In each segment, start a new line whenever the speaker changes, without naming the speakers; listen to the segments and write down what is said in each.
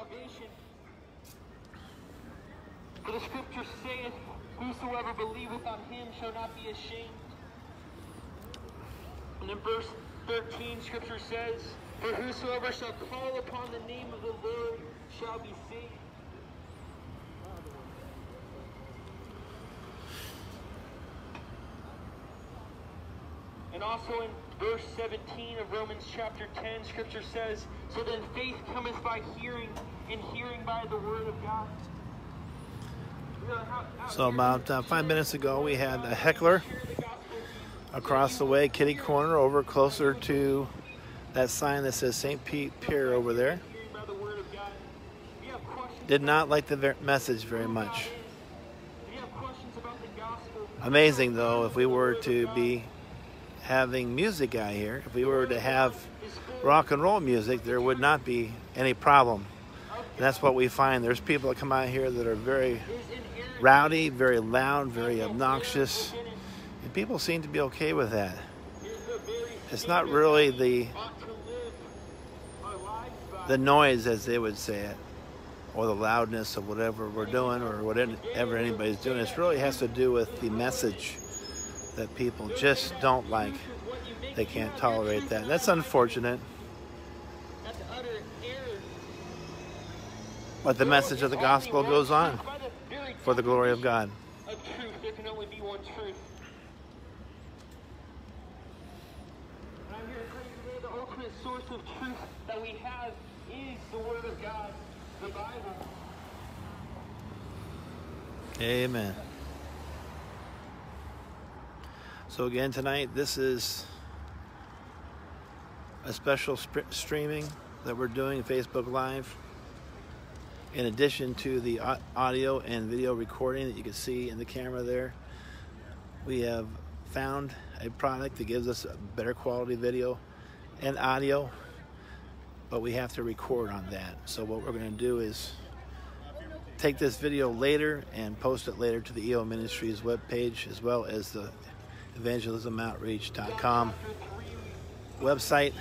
salvation. For the scripture saith, Whosoever believeth on him shall not be ashamed. And in verse 13, scripture says, For whosoever shall call upon the name of the Lord shall be saved. And also in verse 17 of Romans chapter 10, scripture says, So then faith cometh by hearing, and hearing by the word of God.
So about uh, five minutes ago, we had a heckler across the way, kitty corner, over closer to that sign that says St. Pete Pier over there. Did not like the message very much. Amazing though, if we were to be having music out here, if we were to have rock and roll music, there would not be any problem. And that's what we find. There's people that come out here that are very rowdy, very loud, very obnoxious, and people seem to be okay with that. It's not really the the noise, as they would say it, or the loudness of whatever we're doing or whatever anybody's doing. It really has to do with the message that people just don't like. They can't tolerate that. That's unfortunate. But the message of the gospel goes on for the glory of God.
Source of truth that we have is the Word of God, the Bible.
Amen. So, again, tonight, this is a special sp- streaming that we're doing Facebook Live in addition to the audio and video recording that you can see in the camera there, we have found a product that gives us a better quality video and audio, but we have to record on that. So what we're going to do is take this video later and post it later to the EO Ministries webpage as well as the evangelismoutreach.com website.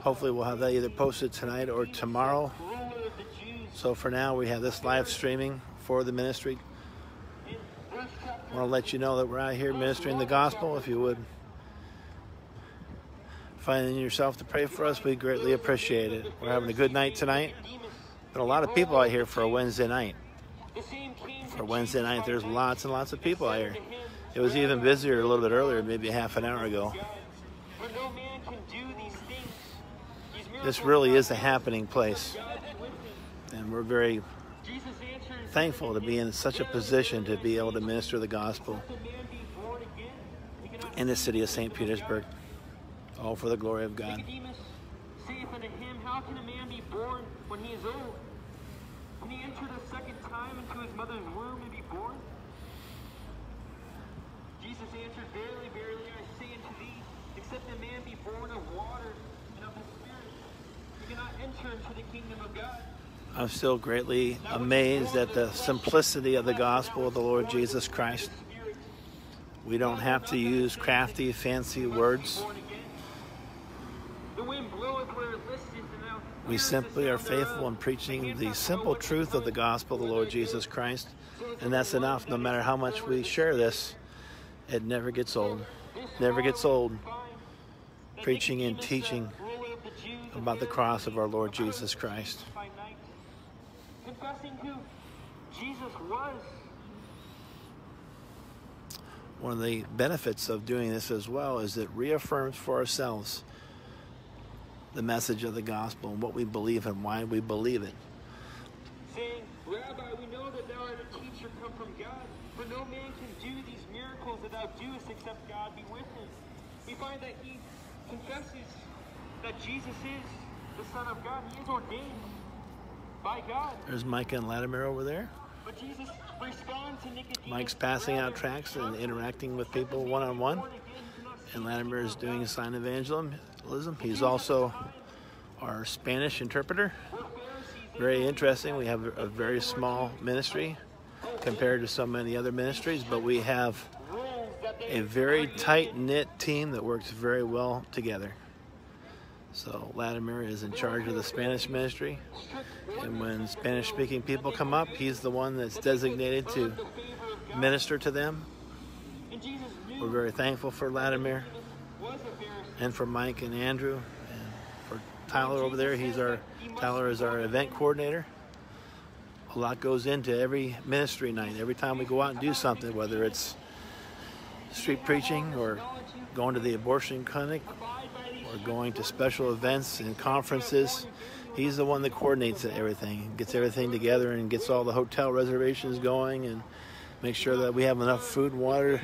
Hopefully we'll have that either posted tonight or tomorrow. So for now, we have this live streaming for the ministry. I want to let you know that we're out here ministering the gospel. If you would find yourself to pray for us, we greatly appreciate it. We're having a good night tonight. Been a lot of people out here for a Wednesday night. For Wednesday night, there's lots and lots of people out here. It was even busier a little bit earlier, maybe half an hour ago. This really is a happening place and we're very thankful to be in such a position to be able to minister the gospel in the city of St. Petersburg, all for the glory of God.
How can a man be born when he is old? Can he enter the second time into his mother's womb and be born? Jesus answered, Verily, verily, I say unto thee, except a man be born of water and of the Spirit, he cannot enter into the kingdom of God.
I'm still greatly amazed at the simplicity of the gospel of the Lord Jesus Christ. We don't have to use crafty, fancy words. We simply are faithful in preaching the simple truth of the gospel of the Lord Jesus Christ, and that's enough. No matter how much we share this, it never gets old. Never gets old preaching and teaching about the cross of our Lord Jesus Christ
confessing who Jesus was.
One of the benefits of doing this as well is it reaffirms for ourselves the message of the gospel and what we believe and why we believe it.
Saying, Rabbi, we know that thou art a teacher come from God, for no man can do these miracles that thou doest except God be with him. We find that he confesses that Jesus is the Son of God. He is ordained by God.
there's Micah and Latimer over there. Mike's passing out tracts and interacting with people one on one. And Latimer is doing a sign evangelism. He's also our Spanish interpreter. Very interesting. We have a very small ministry compared to so many other ministries, but we have a very tight knit team that works very well together. So Latimer is in charge of the Spanish ministry. And when Spanish speaking people come up, he's the one that's designated to minister to them. We're very thankful for Latimer and for Mike and Andrew and for Tyler over there. He's our Tyler is our event coordinator. A lot goes into every ministry night. Every time we go out and do something, whether it's street preaching or going to the abortion clinic or going to special events and conferences. He's the one that coordinates everything, gets everything together, and gets all the hotel reservations going, and makes sure that we have enough food and water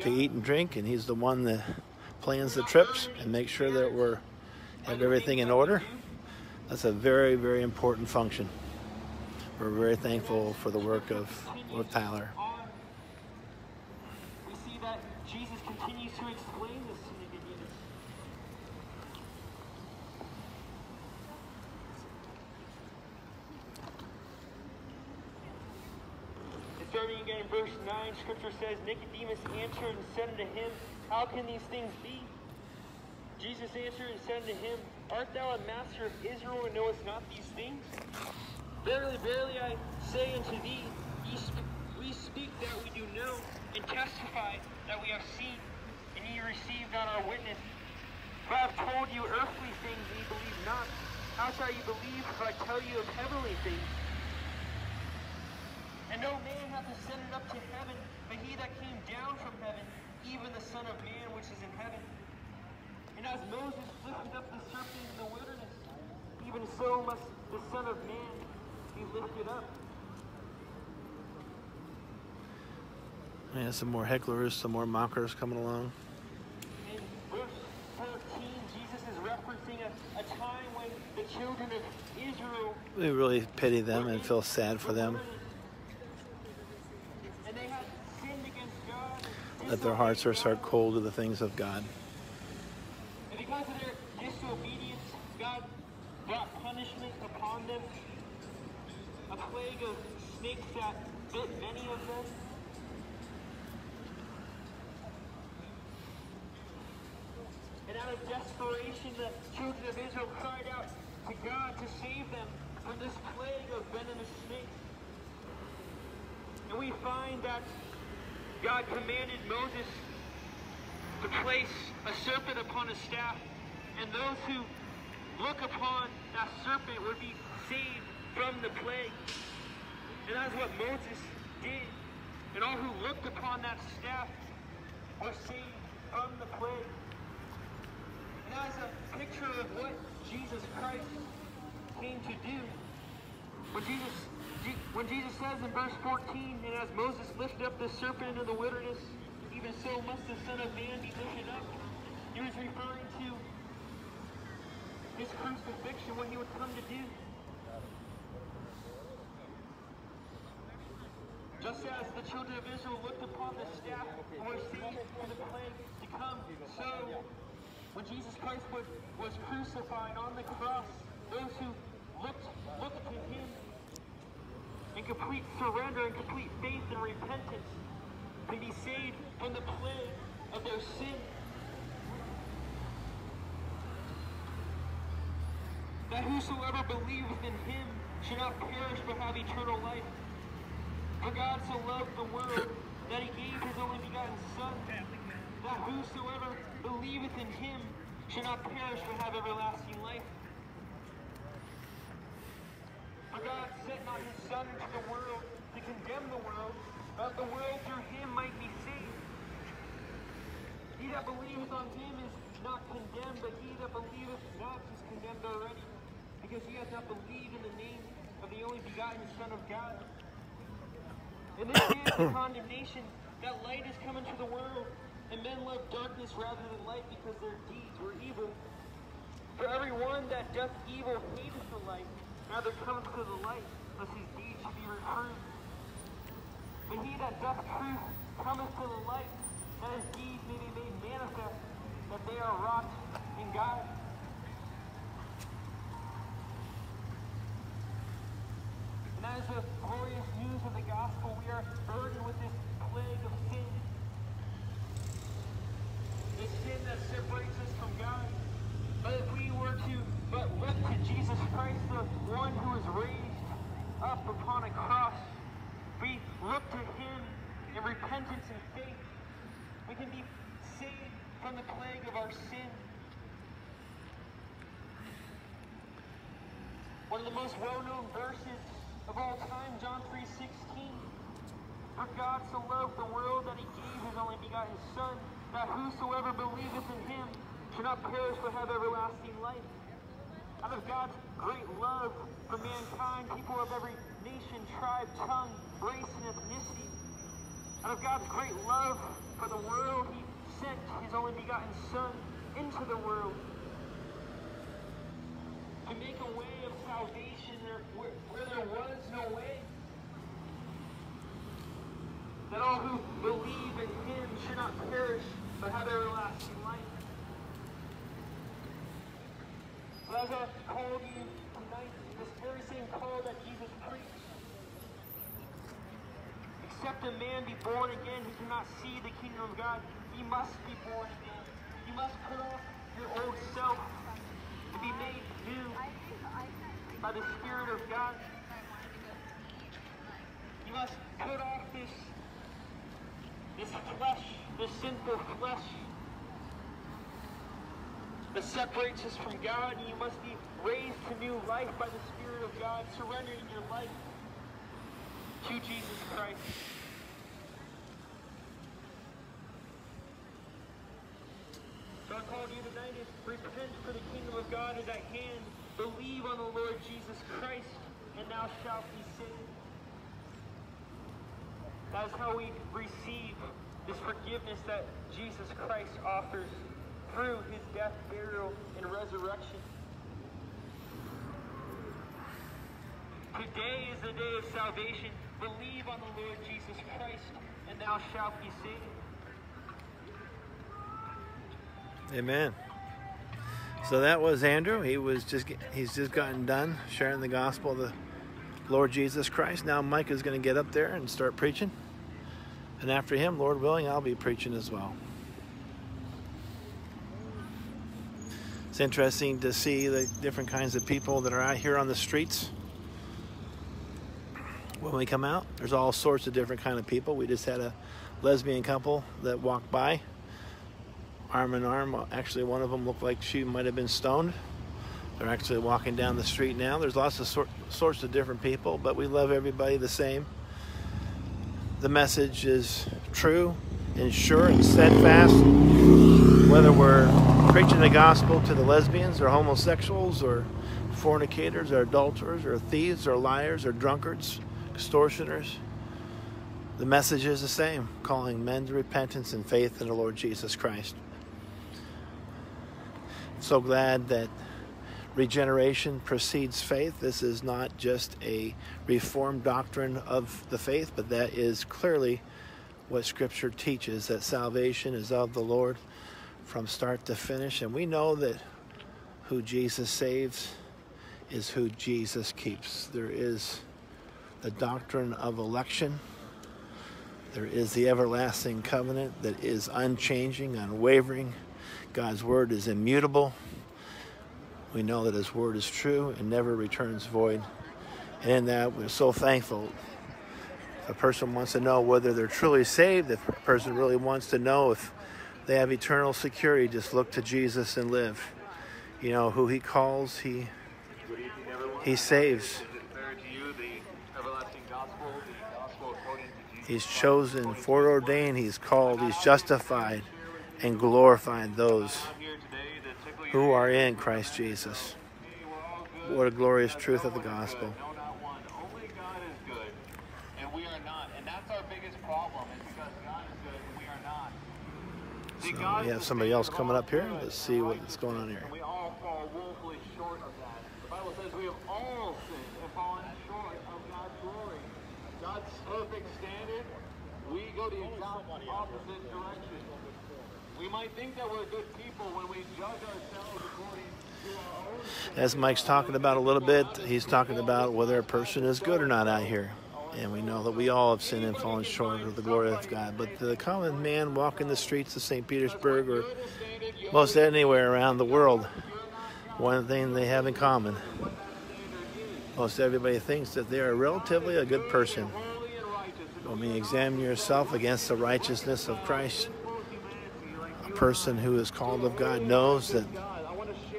to eat and drink. And he's the one that plans the trips and makes sure that we're have everything in order. That's a very, very important function. We're very thankful for the work of, of Tyler.
We see that Jesus continues to explain this to Nicodemus. Again in verse 9, scripture says, Nicodemus answered and said unto him, How can these things be? Jesus answered and said unto him, Art thou a master of Israel and knowest not these things? Verily, verily, I say unto thee, ye sp- we speak that we do know, and testify that we have seen, and ye receive not our witness. If I have told you earthly things, ye believe not, how shall ye believe if I tell you of heavenly things? No man hath ascended up to heaven, but he that came down from heaven, even the Son of Man which is in heaven. And as Moses lifted up the serpent in the wilderness, even so must the Son of Man be lifted up.
Yeah, some more hecklers, some more mockers coming along.
In verse 14, Jesus is referencing a, a time when the children of Israel
We really pity them and feel sad for them
and they had sinned against God. and
that their hearts are start cold to the things of God.
And because of their disobedience, God brought punishment upon them. A plague of snakes that bit many of them. And out of desperation, the children of Israel cried out to God to save them from this plague of venomous snakes. And we find that God commanded Moses to place a serpent upon his staff, and those who look upon that serpent would be saved from the plague. And that's what Moses did. And all who looked upon that staff were saved from the plague. And that is a picture of what Jesus Christ came to do, when Jesus, Je- when Jesus says in verse 14, and as Moses lifted up the serpent into the wilderness, even so must the Son of Man be lifted up. He was referring to his crucifixion, what he would come to do. Just as the children of Israel looked upon the staff and were saved from the plague to come, so when Jesus Christ was, was crucified on the cross, those who looked, looked to him in complete surrender and complete faith and repentance can be saved from the plague of their sin. That whosoever believeth in him should not perish but have eternal life. For God so loved the world that he gave his only begotten Son, that whosoever believeth in him should not perish but have everlasting life. For God sent not his Son into the world to condemn the world, but the world through him might be saved. He that believeth on him is not condemned, but he that believeth not is condemned already, because he hath not believed in the name of the only begotten Son of God. And this is the condemnation that light is come into the world, and men love darkness rather than light because their deeds were evil. For every one that doth evil hateth the light, neither cometh to the light, lest his deeds should be reproved. He that doth truth cometh to the light, that his deeds may be made manifest, that they are wrought in God. And as the glorious news of the gospel, we are burdened with this plague of sin. This sin that separates us from God. But if we were to but look to Jesus Christ, the one who is raised up upon a cross, look to him in repentance and faith, we can be saved from the plague of our sin. One of the most well-known verses of all time, John 3.16. For God so loved the world that he gave his only begotten Son, that whosoever believeth in him should not perish but have everlasting life. Out of God's great love for mankind, people of every nation, tribe, tongue, race, and ethnicity. Out of God's great love for the world, he sent his only begotten Son into the world to make a way of salvation where, where there was no way. That all who believe in him should not perish, but have everlasting life. But as I called you tonight, this very same call that Jesus preached, except a man be born again who cannot see the kingdom of God, he must be born again. You must put off your old self to be made new by the Spirit of God. You must put off this, this flesh, this sinful flesh that separates us from God, and you must be raised to new life by the Spirit of God, surrendering your life to Jesus Christ. So I call you tonight is repent for the kingdom of God is at hand. Believe on the Lord Jesus Christ, and thou shalt be saved. That is how we receive this forgiveness that Jesus Christ offers through his death, burial, and resurrection. Today is the day of salvation. Believe on the Lord Jesus Christ, and thou shalt be saved.
Amen. So that was Andrew. He was just he's just gotten done sharing the gospel of the Lord Jesus Christ. Now Mike is going to get up there and start preaching. And after him, Lord willing, I'll be preaching as well. It's interesting to see the different kinds of people that are out here on the streets. When we come out, there's all sorts of different kind of people. We just had a lesbian couple that walked by arm in arm. Actually, one of them looked like she might have been stoned. They're actually walking down the street now. There's lots of sort, sorts of different people, but we love everybody the same. The message is true and sure and steadfast. Whether we're preaching the gospel to the lesbians or homosexuals or fornicators or adulterers or thieves or liars or drunkards, extortioners, the message is the same, calling men to repentance and faith in the Lord Jesus Christ so glad that regeneration precedes faith. This is not just a reformed doctrine of the faith, but that is clearly what Scripture teaches that salvation is of the Lord from start to finish. And we know that who Jesus saves is who Jesus keeps. There is the doctrine of election. There is the everlasting covenant that is unchanging, unwavering, God's word is immutable. We know that his word is true and never returns void. And in that, we're so thankful. If a person wants to know whether they're truly saved, if a person really wants to know if they have eternal security, just look to Jesus and live. You know, who he calls, he, he saves. He's chosen, foreordained, he's called, he's justified and glorifying those who are in Christ Jesus. What a glorious truth of the gospel. So we have somebody else coming up here. Let's see what's going on here.
God's perfect standard, we go to the exact opposite might think that we're good people when we judge ourselves according
As Mike's talking about a little bit, he's talking about whether a person is good or not out here. And we know that we all have sinned and fallen short of the glory of God. But the common man walking the streets of St. Petersburg or most anywhere around the world one thing they have in common. Most everybody thinks that they are relatively a good person. When you examine yourself against the righteousness of Christ, person who is called of God knows that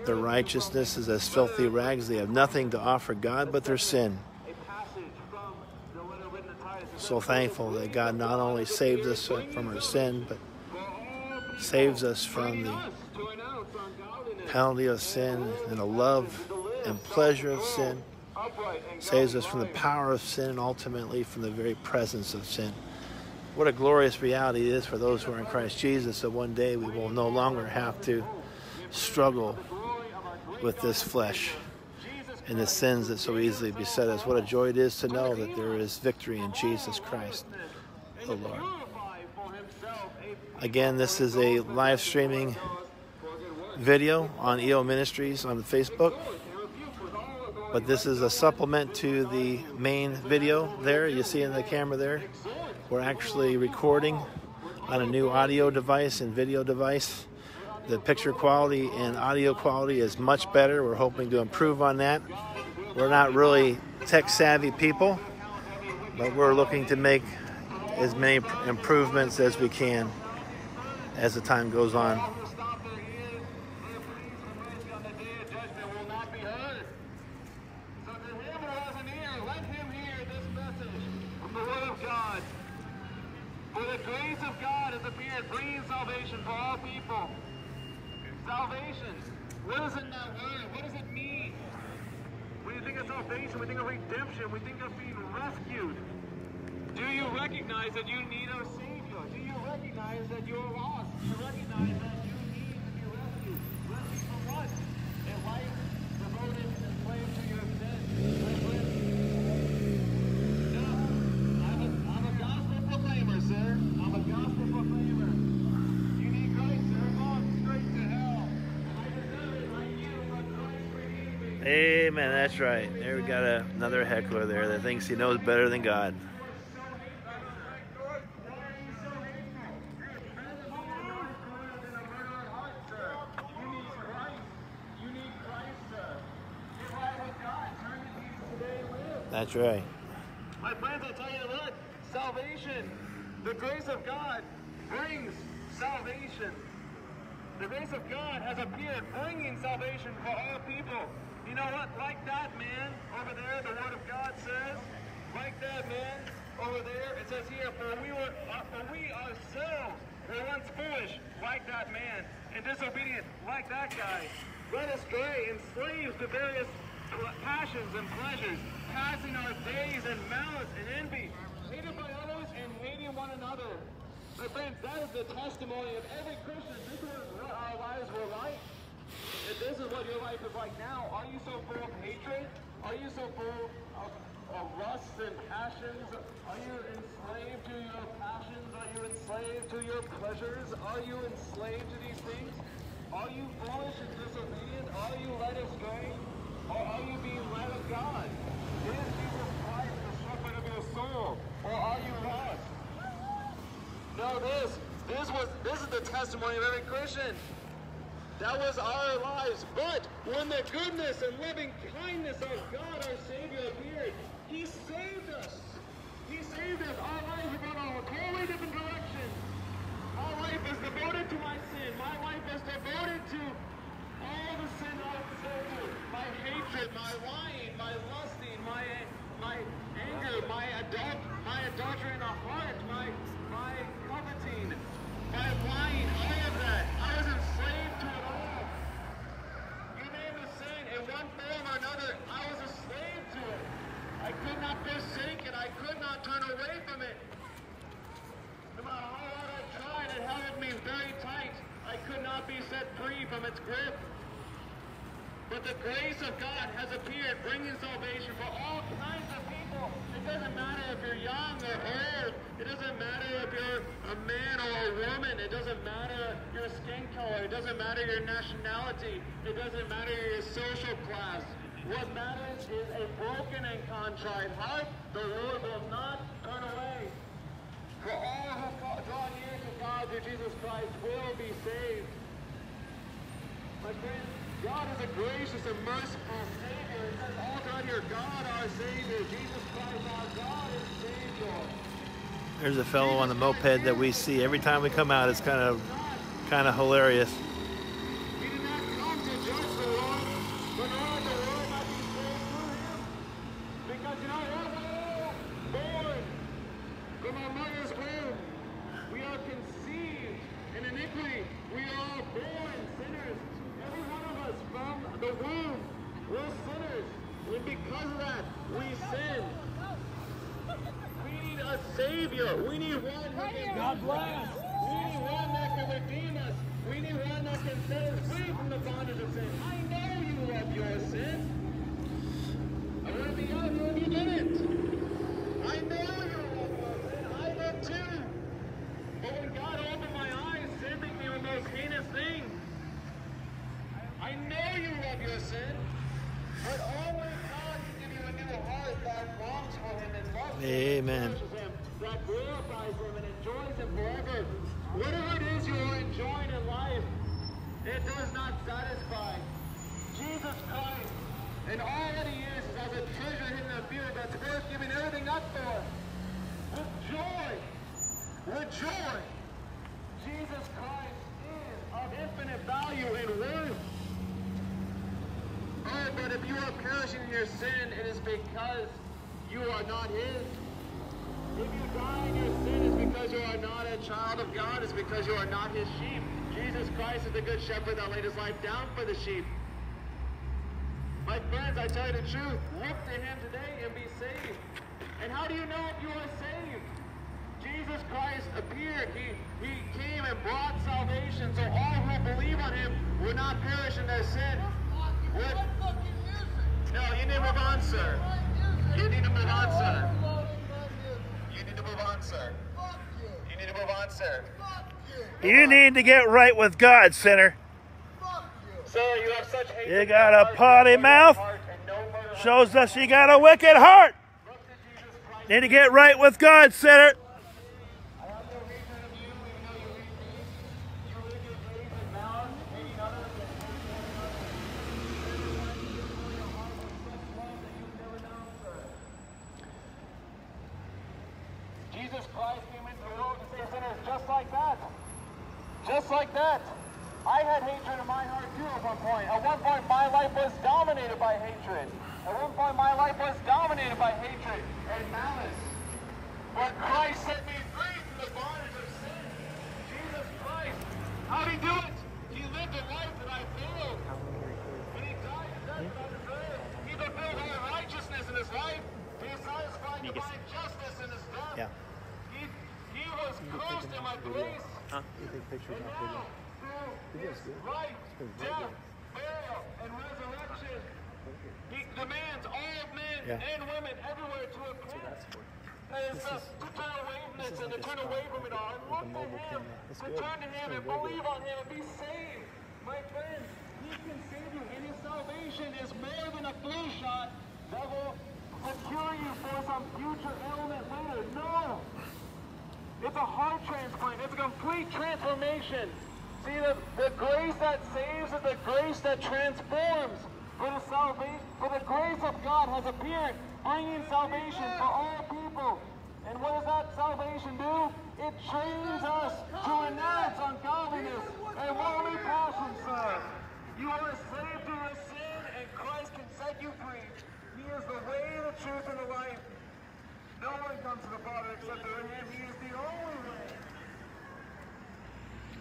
their righteousness is as filthy rags. They have nothing to offer God but their sin. So thankful that God not only saves us from our sin, but saves us from the penalty of sin and the love and pleasure of sin, saves us from the power of sin and ultimately from the very presence of sin. What a glorious reality it is for those who are in Christ Jesus that one day we will no longer have to struggle with this flesh and the sins that so easily beset us. What a joy it is to know that there is victory in Jesus Christ, the Lord. Again, this is a live streaming video on EO Ministries on Facebook. But this is a supplement to the main video there. You see in the camera there. We're actually recording on a new audio device and video device. The picture quality and audio quality is much better. We're hoping to improve on that. We're not really tech savvy people, but we're looking to make as many improvements as we can as the time goes on.
Salvation. What is it that word? What does it mean? When you think of salvation, we think redemption. We think of being rescued. Do you recognize that you need a Savior? Do you recognize that you're lost? Do you recognize that you need to be rescued? Rescued from what? A life devoted and enslaved to your sin. No, I'm a, I'm a gospel proclaimer, sir. I'm a gospel proclaimer. You need Christ, sir. Come straight to hell. I deserve it like you, but Christ redeemed me.
Amen. That's right. There we got a, another heckler there that thinks he knows better than God. That's right.
My friends, I'll tell you what, salvation, the grace of God brings salvation. The grace of God has appeared, bringing salvation for all people. You know what? Like that man over there, the Word of God says, like that man over there, it says here, for we were, uh, for we ourselves were once foolish, like that man, and disobedient, like that guy, led astray, enslaved to various passions and pleasures, passing our days in malice and envy, hated by others and hating one another. My friends, that is the testimony of every Christian. This is what our lives were like. If this is what your life is like now, are you so full of hatred? Are you so full of, of lusts and passions? Are you enslaved to your passions? Are you enslaved to your pleasures? Are you enslaved to these things? Are you foolish and disobedient? Are you led astray? Or are you being led of God? Is Jesus Christ the shepherd of your soul? Or are you lost? No, this, this was, this is the testimony of every Christian. That was our lives. But when the goodness and loving kindness of God, our Savior, appeared, He saved us. He saved us. Our lives are going a totally different direction. My life is devoted to my sin. My life is devoted to all the sin I've sold. My hatred, my lying, my lusting, my my anger, my adult, my adultery in the heart, my my coveting, my lying. I was enslaved to it all. You name the sin in one form or another. I was a slave to it. I could not forsake it. I could not turn away from it. No matter how hard I tried, it held me very tight. I could not be set free from its grip. But the grace of God has appeared, bringing salvation for all kinds of people. It doesn't matter if you're young or old. It doesn't matter if you're a man or a woman. It doesn't matter your skin color. It doesn't matter your nationality. It doesn't matter your social class. What matters is a broken and contrite heart. The Lord will not turn away. For all who draw near to God through Jesus Christ will be saved. My friends, God is a gracious and merciful Savior. It says all throughout here, God our Savior, Jesus Christ our God and Savior.
There's a fellow on the moped that we see every time we come out. It's kind of kind of hilarious.
He did not come to judge the world, but all the world might be saved through him. Because you know, we're all born from our mother's womb. We are conceived in iniquity. We are all born sinners. Every one of us from the womb, we're sinners. And because of that, we sin. We need a Savior. We need one who can God bless. We need one that can redeem us. We need one that can set us free from the bondage of sin. I know you love your sin. I want to be honest with you didn't. I know you love your sin. I did too. But when God opened my eyes, sin became the most heinous thing. I know you your sin. But God can give you a new heart that longs for Him and loves Him.
Amen.
Him, That glorifies Him and enjoys Him forever. Whatever it is you are enjoying in life, it does not satisfy. Jesus Christ, and all that He is, is as a treasure hidden in the field that's worth giving everything up for. With joy, with joy. Jesus Christ is of infinite value and worth. Oh, but if you are perishing in your sin, it is because you are not His. If you die in your sin, it's because you are not a child of God. It's because you are not His sheep. Jesus Christ is the good shepherd that laid His life down for the sheep. My friends, I tell you the truth. Look to Him today and be saved. And how do you know if you are saved? Jesus Christ appeared. He, he came and brought salvation so all who believe on Him will not perish in their sin. No, you need to move on, sir. You need to move on, sir. You need to move on, sir. You need to move on, sir.
You need to get right with God, sinner.
Sir, you have such hate.
You got a potty mouth. Shows us you got a wicked heart. Need to get right with God, sinner.
I have no hatred of you, even though you hate me. You live your days in malice, hating others, and hating one another. Everyone you fill your heart with such love that you've never known, sir. Jesus Christ came into the world to save sinners just like that. Just like that. I had hatred in my heart too at one point. At one point, my life was dominated by hatred. At one point, my life was dominated by hatred and malice. But Christ set me free from the bondage of sin. Jesus Christ. How did he do it? He lived a life that I failed. And he died the death that I deserved. He fulfilled all righteousness in his life. He satisfied divine justice in his death.
Yeah.
He, he was cursed in my place. Uh-huh.
You take pictures
And now, through his life, death, burial, and resurrection, he demands all men
Yeah.
and women everywhere to repent. And to turn away from this and to turn away from it all and look to him, to turn to him and believe on him and be saved. My friends, he can save you. And his salvation is more than a flu shot. That will secure you for some future ailment later. No! It's a heart transplant. It's a complete transformation. See, the, the grace that saves is the grace that transforms. For the salvation, for the grace of God has appeared, bringing salvation for all people. And what does that salvation do? It trains us to renounce ungodliness and worldly passions, sir. You are a slave to your sin, and Christ can set you free. He is the way, the truth, and the life. No one comes to the Father except through him. He is the only way.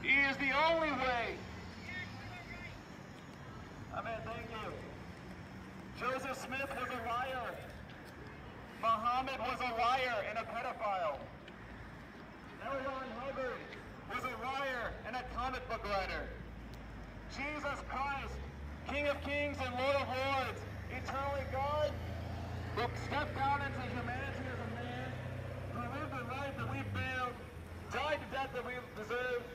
He is the only way. Amen. Thank you. Joseph Smith was a liar. Muhammad was a liar and a pedophile. L. Ron Hubbard was a liar and a comic book writer. Jesus Christ, King of Kings and Lord of Lords, eternally God, stepped down into humanity as a man, who lived the life that we failed, died the death that we deserved.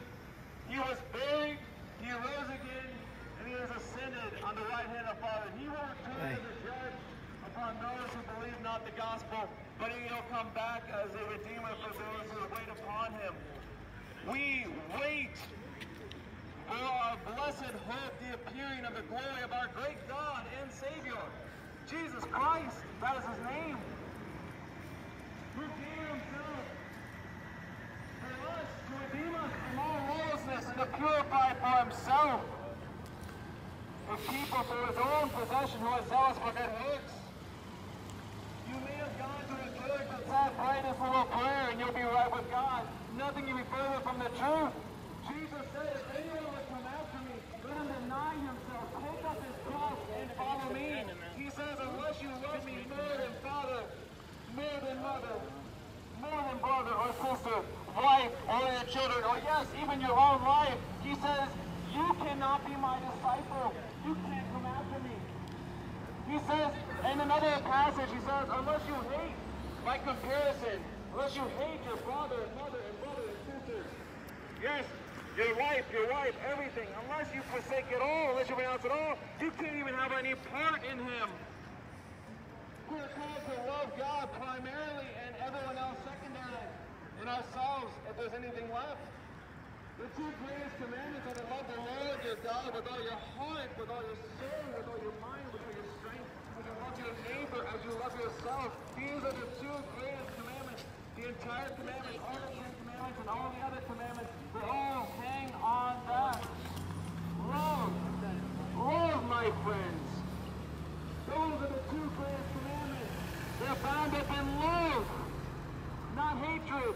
He was buried, he rose again, and he has ascended on the right hand of the Father. He will return as a judge upon those who believe not the gospel, but he'll come back as a redeemer for those who wait upon him. We wait for our blessed hope, the appearing of the glory of our great God and Savior, Jesus Christ. That is his name. Who gave himself for us to purify for himself a people for his own possession who are zealous for good works. You may have gone to a church that said, pray this little prayer and you'll be right with God. Nothing can be further from the truth. Jesus said, if anyone would come after me, let him deny himself, take up his cross and follow me. He says, unless you love me more than father, more than mother, more than brother or sister, wife, or your children, or yes, even your own life, he says, you cannot be my disciple. You can't come after me. He says, in another passage, he says, unless you hate, by comparison, unless you hate your father and mother and brother and sister, yes, your life, your wife, everything, unless you forsake it all, unless you renounce it all, you can't even have any part in him. We're called to love God primarily and everyone else and ourselves if there's anything left. The two greatest commandments are to love the Lord your God with all your heart, with all your soul, with all your mind, with all your strength, and to love your neighbor as you love yourself. These are the two greatest commandments. The entire commandment, all the Ten Commandments, and all the other commandments, they all hang on that. Love. Love, my friends. Those are the two greatest commandments. They're bound up in love, not hatred.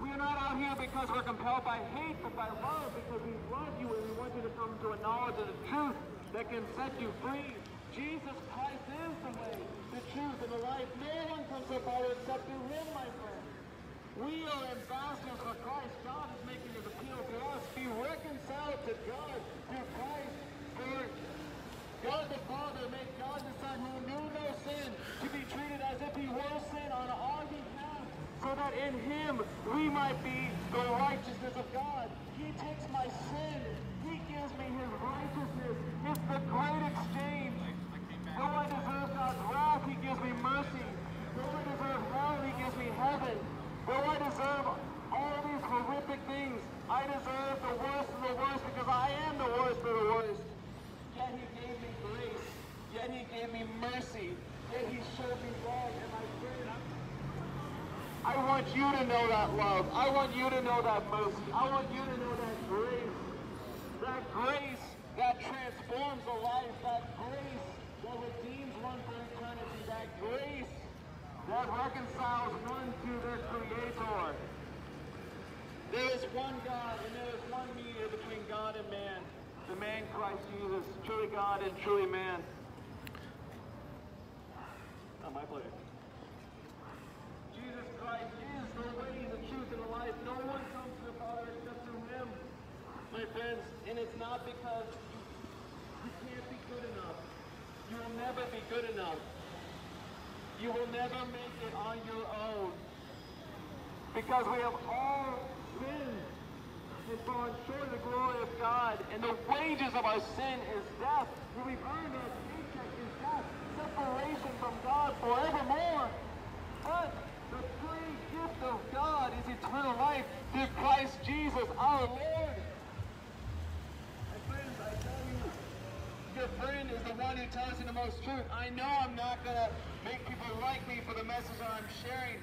We are not out here because we're compelled by hate, but by love, because we love you and we want you to come to a knowledge of the truth that can set you free. Jesus Christ is the way, the truth, and the life. No one comes to the Father except through him, my friend. We are ambassadors for Christ. God is making his appeal to us. Be reconciled to God through Christ. For God the Father made God the Son who knew no sin to be treated as if he were sin on our behalf so that in him we might be the righteousness of God. He takes my sin. He gives me his righteousness. It's the great exchange. Though I deserve God's wrath, he gives me mercy. Though I deserve hell, he gives me heaven. Though I deserve all these horrific things, I deserve the worst of the worst because I am the worst of the worst. Yet he gave me grace. Yet he gave me mercy. Yet he showed me love. And my friend, I want you to know that love. I want you to know that mercy. I want you to know that grace. That grace that transforms a life. That grace that redeems one for eternity. That grace that reconciles one to their Creator. There is one God and there is one mediator between God and man. The man Christ Jesus, truly God and truly man. Not my pleasure. Jesus Christ is the way, the truth, and the life. No one comes to the Father except through Him, my friends. And it's not because you, can't be good enough. You will never be good enough. You will never make it on your own. Because we have all sinned and fallen short of the glory of God. And the wages of our sin is death. When we've earned our paycheck is death. Separation from God forevermore. But gift of God is eternal life through Christ Jesus our Lord. My friends, I tell you, your friend is the one who tells you the most truth. I know I'm not going to make people like me for the message that I'm sharing,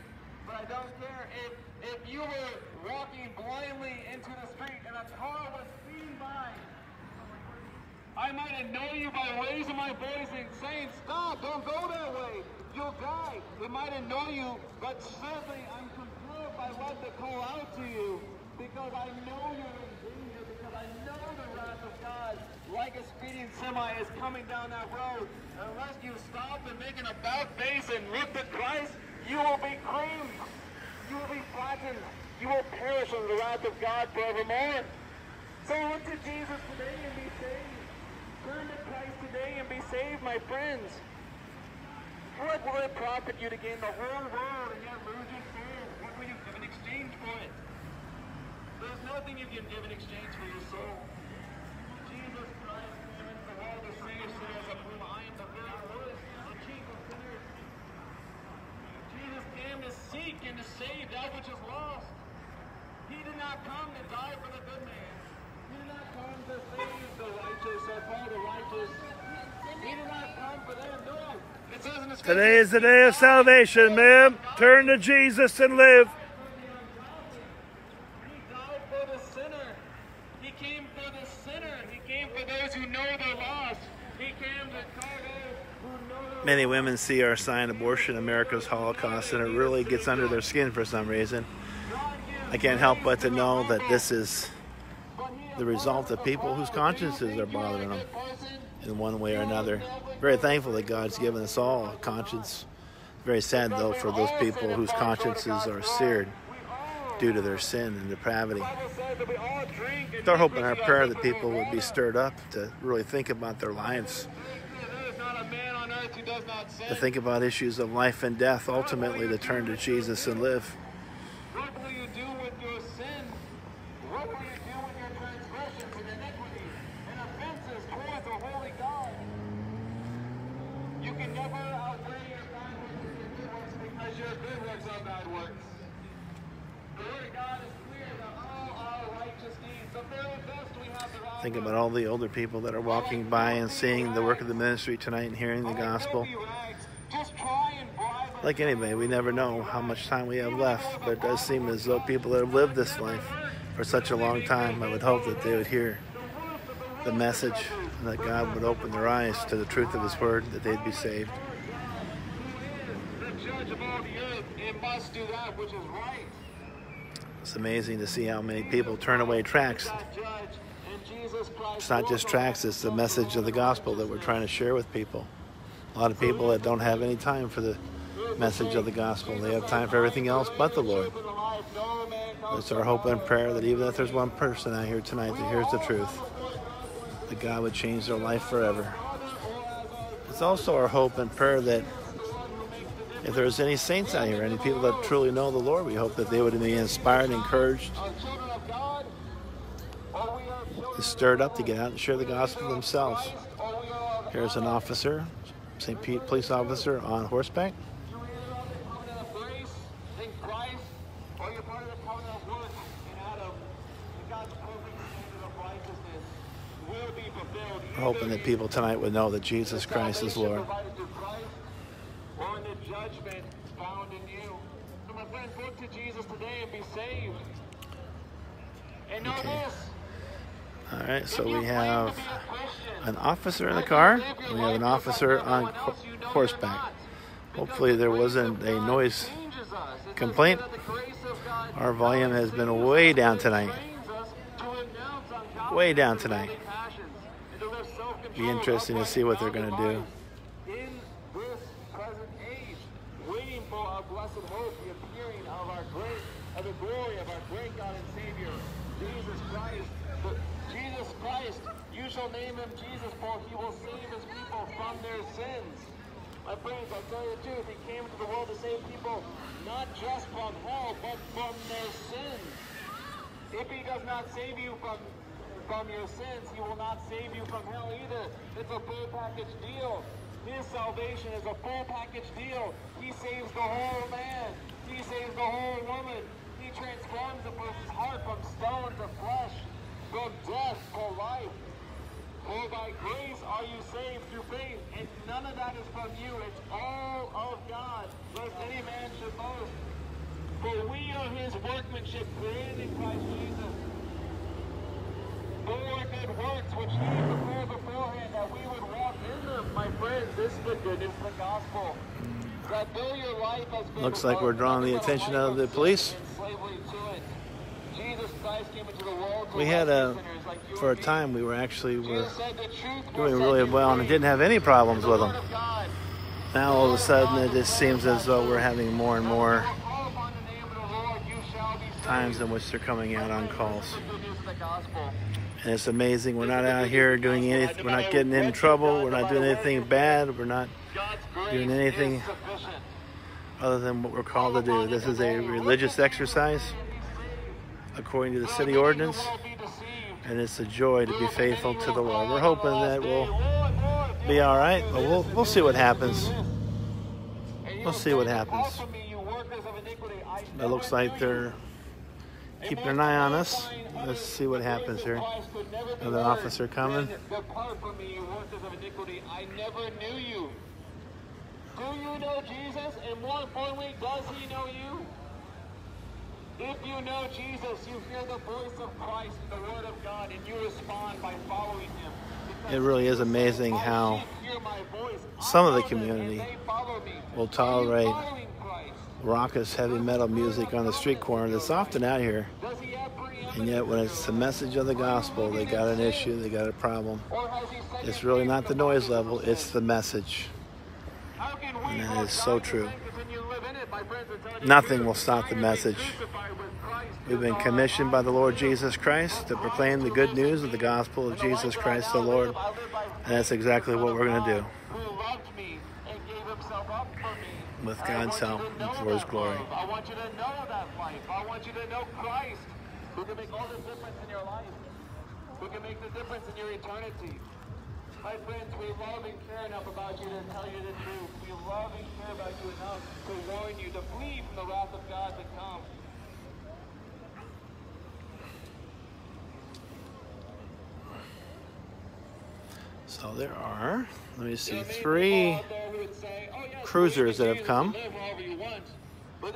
but I don't care. If, if you were walking blindly into the street and a car was speeding by, I might annoy you by raising my voice and saying, stop, don't go that way. You'll die. It might annoy you, but certainly I'm compelled want to call out to you because I know you're in danger, because I know the wrath of God, like a speeding semi, is coming down that road. Unless you stop and make an about face and look to Christ, you will be creamed. You will be flattened. You will perish under the wrath of God forevermore. So look to Jesus today and be saved. Turn to Christ today and be saved, my friends. What would it profit you to gain the whole world and yet lose your soul? What will you give in for it? There's nothing you can give in exchange for your soul. Jesus Christ came into the world to save sinners, of whom I am the very worst, the chief of sinners. Jesus came to seek and to save that which is lost. He did not come to die for the good man. He did not come to save the righteous or call the righteous. He did not come for them. No. It says in the scripture,
Today is the day of salvation, man. Turn to Jesus and live.
He died for the sinner. He came for the sinner. He came for those who know they're lost. He came to call those who know
Many women see our sign, abortion, America's Holocaust, and it really gets under their skin for some reason. I can't help but to know that this is the result of people whose consciences are bothering them in one way or another. Very thankful that God's given us all a conscience. Very sad, though, for those people whose consciences are seared due to their sin and depravity. Hope and our prayer that people would be stirred up to really think about their lives, to think about issues of life and death, ultimately to turn to Jesus and live.
What will you do with your sin? What will you do with your transgressions and iniquity and offenses towards a holy God? You can never outweigh your bad works with your good works because your good works are bad works. The Word of God is clear that all our righteous deeds, the very best we have to offer,
Think about all the older people that are walking by and seeing the work of the ministry tonight and hearing the gospel. Like anybody, we never know how much time we have left, but it does seem as though people that have lived this life for such a long time, I would hope that they would hear the message and that God would open their eyes to the truth of His Word, that they'd be saved. It's amazing to see how many people turn away tracks. It's not just tracks, it's the message of the gospel that we're trying to share with people. A lot of people that don't have any time for the message of the gospel, they have time for everything else but the Lord. It's our hope and prayer that even if there's one person out here tonight that hears the truth, that God would change their life forever. It's also our hope and prayer that if there's any saints out here, any people that truly know the Lord, we hope that they would be inspired, and encouraged,
Are children of God, or children
stirred up to get out and share the gospel themselves. Here's an officer, St. Pete police officer on horseback. hoping that people tonight would know that Jesus Christ is Lord. Okay. All right, so we have
to
an officer in the car. We have an officer on horseback. Hopefully there wasn't a noise complaint. Our volume has been way down tonight.
to
Way down tonight.
to
Be interesting to see what they're do.
of our great, of the glory of our great God and Savior, Jesus Christ. Christ, you shall name him Jesus, for he will save his people from their sins. My friends, I tell you the truth, he came into the world to save people not just from hell, but from their sins. If he does not save you from from your sins, he will not save you from hell either. It's a full package deal. His salvation is a full package deal. He saves the whole man. He saves the whole woman. He transforms a person's heart from stone to flesh, from death to life. For by grace are you saved through faith, and none of that is from you. It's all of God, lest any man should boast. For we are his workmanship, created in Christ Jesus. For good works which he prepared beforehand that we would walk in them. My friends, this is the goodness of the gospel. That though your life has been
Looks like we're drawing the attention of the police. We had a,
rescue sinners like you
for a time, we were actually were
Jesus said the truth will
doing really well and didn't have any problems with them. Now all of a sudden, it just seems as though we're having more and more
Call upon the name of the Lord, you shall be saved.
times in which they're coming out on calls.
This is the goodness of the gospel.
And it's amazing. We're not out here doing anything. We're not getting in trouble. We're not doing anything bad. We're not Doing anything- other than what we're called to do. This is a religious exercise according to the city ordinance, and it's a joy to be faithful to the Lord. We're hoping that we'll be all right, but we'll we'll see what happens. We'll see what happens. It looks like they're keeping an eye on us. Let's see what happens here. Another officer coming.
Depart from me, you workers of iniquity. I never knew you. Do you know Jesus? And more importantly, does he know you? If you know Jesus, you hear the voice of Christ, the Word of God, and you respond by following him.
It really is amazing how some of the community will tolerate raucous heavy metal music on the street corner that's often out here. And yet, when it's the message of the gospel, they got an issue, they got a problem. It's really not the noise level, it's the message. And that is so true. Nothing will stop the message. We've been commissioned by the Lord Jesus Christ to proclaim the good news of the gospel of Jesus Christ the Lord. And that's exactly what we're going to do. With God's help and for His glory.
I want you to know that life. I want you to know Christ, who can make all the difference in your life, who can make the difference in your eternity. My friends, we love and care enough about you to tell you the truth. We love and care about you enough to warn you to flee from the wrath of God to come.
So there are, let me see, three oh, cruisers that have come.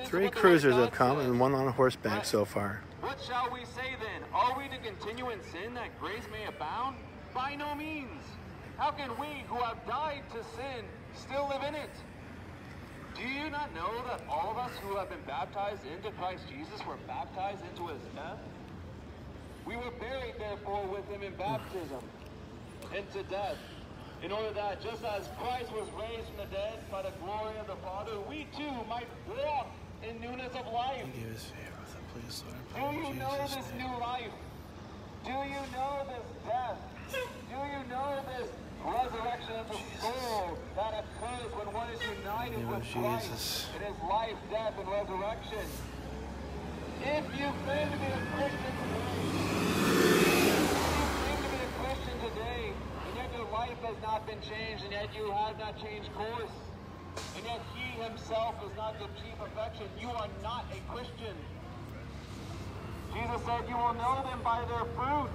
Three cruisers have come and one on horseback so far.
What shall we say then? Are we to continue in sin that grace may abound? By no means. How can we who have died to sin still live in it? Do you not know that all of us who have been baptized into Christ Jesus were baptized into his death? We were buried, therefore, with him in baptism into death, in order that just as Christ was raised from the dead by the glory of the Father, we too might walk in newness of life. Do you know this new life? Do you know this death? Do you know this resurrection of the soul that occurs when one is united with
of
Christ
Jesus.
in his life, death, and resurrection? If you claim to be a Christian today, if you claim to be a Christian today, and yet your life has not been changed, and yet you have not changed course, and yet he himself is not the chief affection, you are not a Christian. Jesus said, You will know them by their fruit.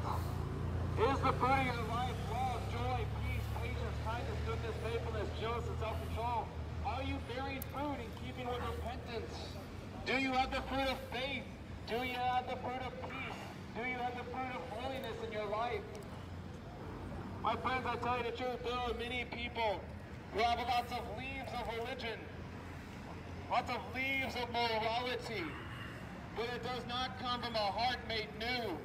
Is the fruit of your life love, joy, peace, patience, kindness, goodness, faithfulness, and self-control? Are you bearing fruit in keeping with repentance? Do you have the fruit of faith? Do you have the fruit of peace? Do you have the fruit of holiness in your life? My friends, I tell you the truth, there are many people who have lots of leaves of religion, lots of leaves of morality, but it does not come from a heart made new.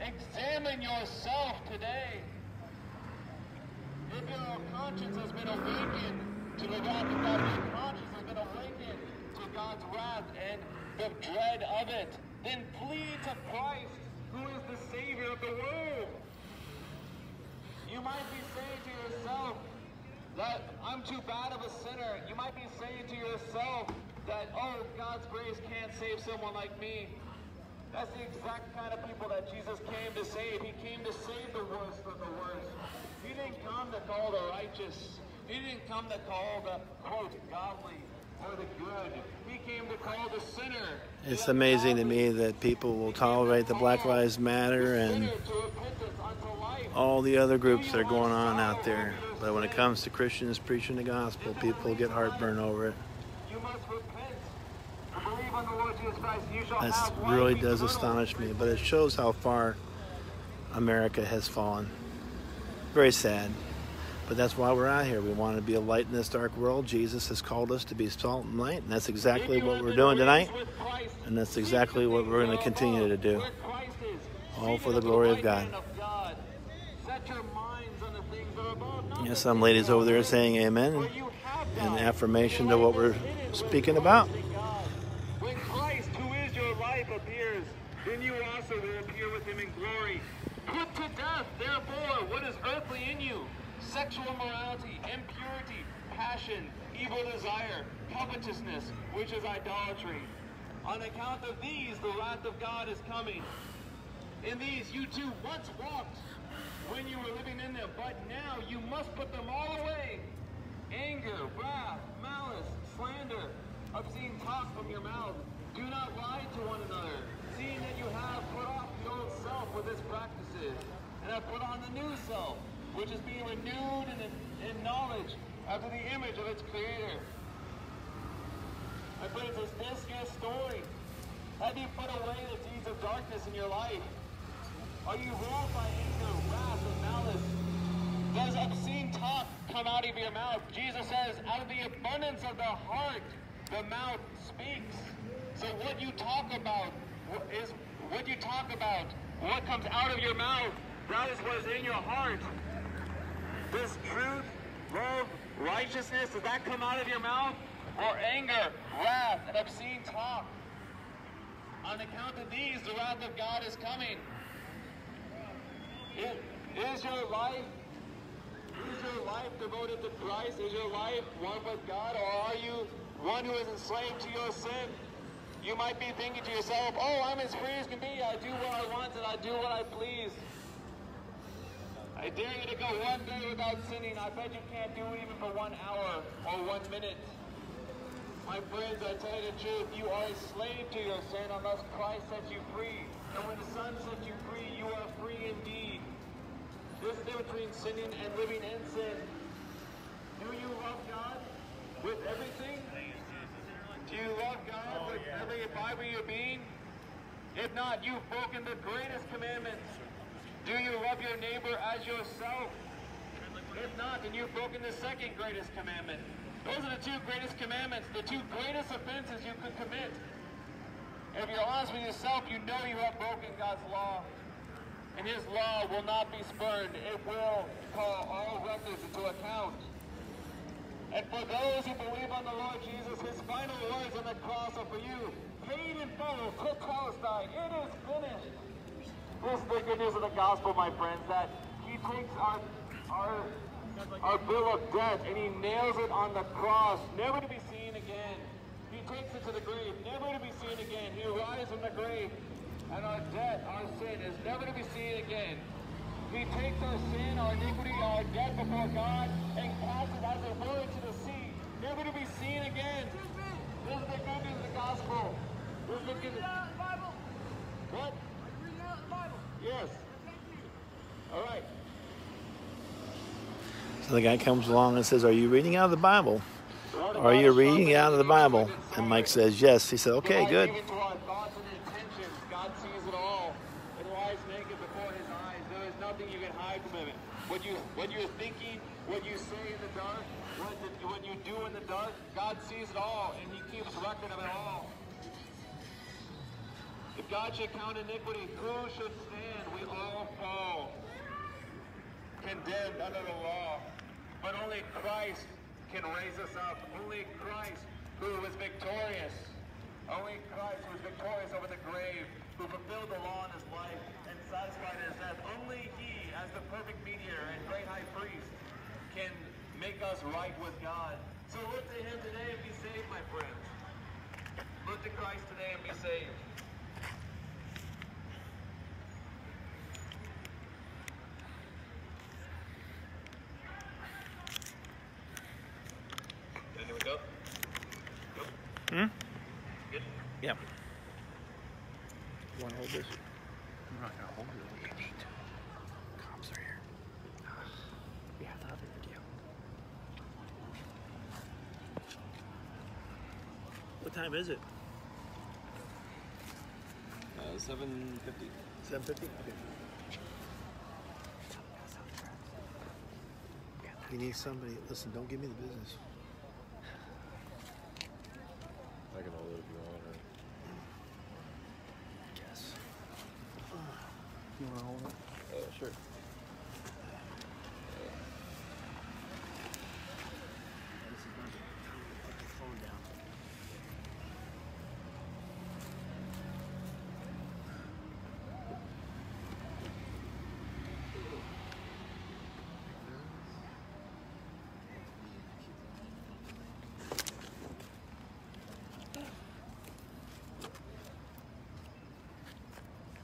Examine yourself today. If your conscience has been awakened to the of God, if your conscience has been awakened to God's wrath and the dread of it, then plead to Christ, who is the Savior of the world. You might be saying to yourself that I'm too bad of a sinner. You might be saying to yourself that, oh, God's grace can't save someone like me. That's the exact kind of people that Jesus came to save. He came to save the worst of the worst. He didn't come to call the righteous. He didn't come to call the, quote, godly or the good. He came to call the sinner.
It's amazing to me that people will tolerate the Black Lives Matter and
Sinner to repentance unto life.
all the other groups that are going on out there. But when it comes to Christians preaching the gospel, people get heartburn over it.
You must repent and believe on the Lord Jesus Christ. You shall
That really does astonish me, but it shows how far America has fallen. Very sad. But that's why we're out here. We want to be a light in this dark world. Jesus has called us to be salt and light, and that's exactly what we're doing tonight. And that's exactly what we're going to continue to do. All for the glory of God. Yes, some ladies over there saying amen
died.
affirmation to what we're speaking about.
in God. When Christ, who is your life, appears, then you also will appear with him in glory. Put to death, therefore, what is earthly in you sexual immorality, impurity, passion, evil desire, covetousness, which is idolatry. On account of these, the wrath of God is coming. In these you too once walked when you were living in them, but now you must put them all away. Anger, wrath, malice, slander, obscene talk from your mouth. Do not lie to one another, seeing that you have put off the old self with its practices, and have put on the new self, which is being renewed in, in knowledge after the image of its creator. My friends, is this your story? Have you put away the deeds of darkness in your life? Are you ruled by anger, wrath, and malice? Does obscene talk come out of your mouth? Jesus says, out of the abundance of the heart, the mouth speaks. So what you talk about is what you talk about. What comes out of your mouth, that is what is in your heart. Does truth, love, righteousness, does that come out of your mouth? Or anger, wrath, and obscene talk? On account of these, the wrath of God is coming. Is your life is your life devoted to Christ? Is your life one with God? Or are you one who is enslaved to your sin? You might be thinking to yourself, oh, I'm as free as can be. I do what I want and I do what I please. I dare you to go one day without sinning. I bet you can't do it even for one hour or one minute. My friends, I tell you the truth, you are a slave to your sin unless Christ sets you free. And when the Son sets you free, you are free indeed. This difference between sinning and living in sin. Do you love God with everything? Do you love God oh, with every fiber of your being? If not, you've broken the greatest commandments. Do you love your neighbor as yourself? If not, then you've broken the second greatest commandment. Those are the two greatest commandments, the two greatest offenses you could commit. If you're honest with yourself, you know you have broken God's law. And his law will not be spurned. It will call all records into account. And for those who believe on the Lord Jesus, his final words on the cross are for you. Paid in full, tetelestai, it is finished. This is the good news of the gospel, my friends, that he takes our, our our bill of debt and he nails it on the cross, never to be seen again. He takes it to the grave, never to be seen again. He rises from the grave, and our debt, our sin, is never to be seen again. He takes our sin, our iniquity, our debt before God, and casts it as it were into the sea, never to be seen again. This is the good news of the gospel. This is the good news. What? Yes. All right.
So the guy comes along and says, Are you reading out of the Bible? Are you reading out of the Bible? And Mike says, Yes. He said, Okay, good.
Even our thoughts and intentions, God sees it all. It lies naked before his eyes. There is nothing you can hide from him. What you what you're thinking, what you say in the dark, what, the, what you do in the dark, God sees it all, and he keeps record of it all. Should count iniquity, who should stand? We all fall, condemned under the law. But only Christ can raise us up. Only Christ who was victorious. Only Christ who was victorious over the grave, who fulfilled the law in his life and satisfied his death. Only he, as the perfect mediator and great high priest, can make us right with God. So look to him today and be saved, my friends. Look to Christ today and be saved. Here we go.
Hmm?
Good.
Yeah. You want to hold this?
I'm not gonna hold it.
You need to. Cops are here. We have the other video. What time is it?
Uh, 750.
7.50? Okay. You need somebody. Listen, don't give me the business.
I can hold it if you want. Or...
Yes.
You want to hold it? Uh, sure.
This is not the time to put the phone down.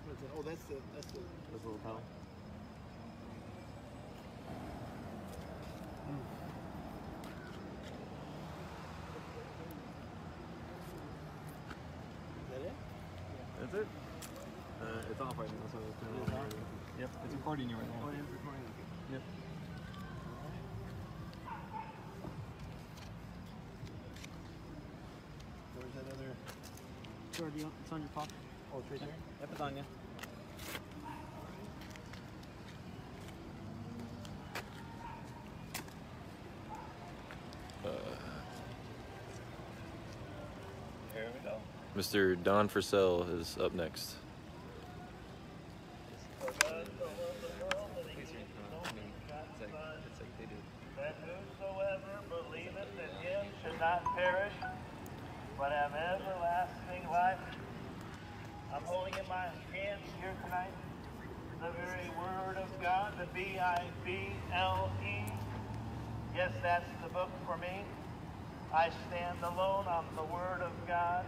What is that? Oh, that's the that's the
This little panel. Is it?
Uh, it's off right now, so it's
It is off?
Yep, it's recording you right now.
Oh, it is recording.
Yep.
Where's that other?
It's already on, it's on your pocket.
Oh, it's right there.
Yep, it's on you. Uh.
Here we go.
Mr. Don Fursell is up next.
that whosoever believeth in him should not perish, but have everlasting life. I'm holding in my hands here tonight the very word of God, the B-I-B-L-E. Yes, that's the book for me. I stand alone on the word of God.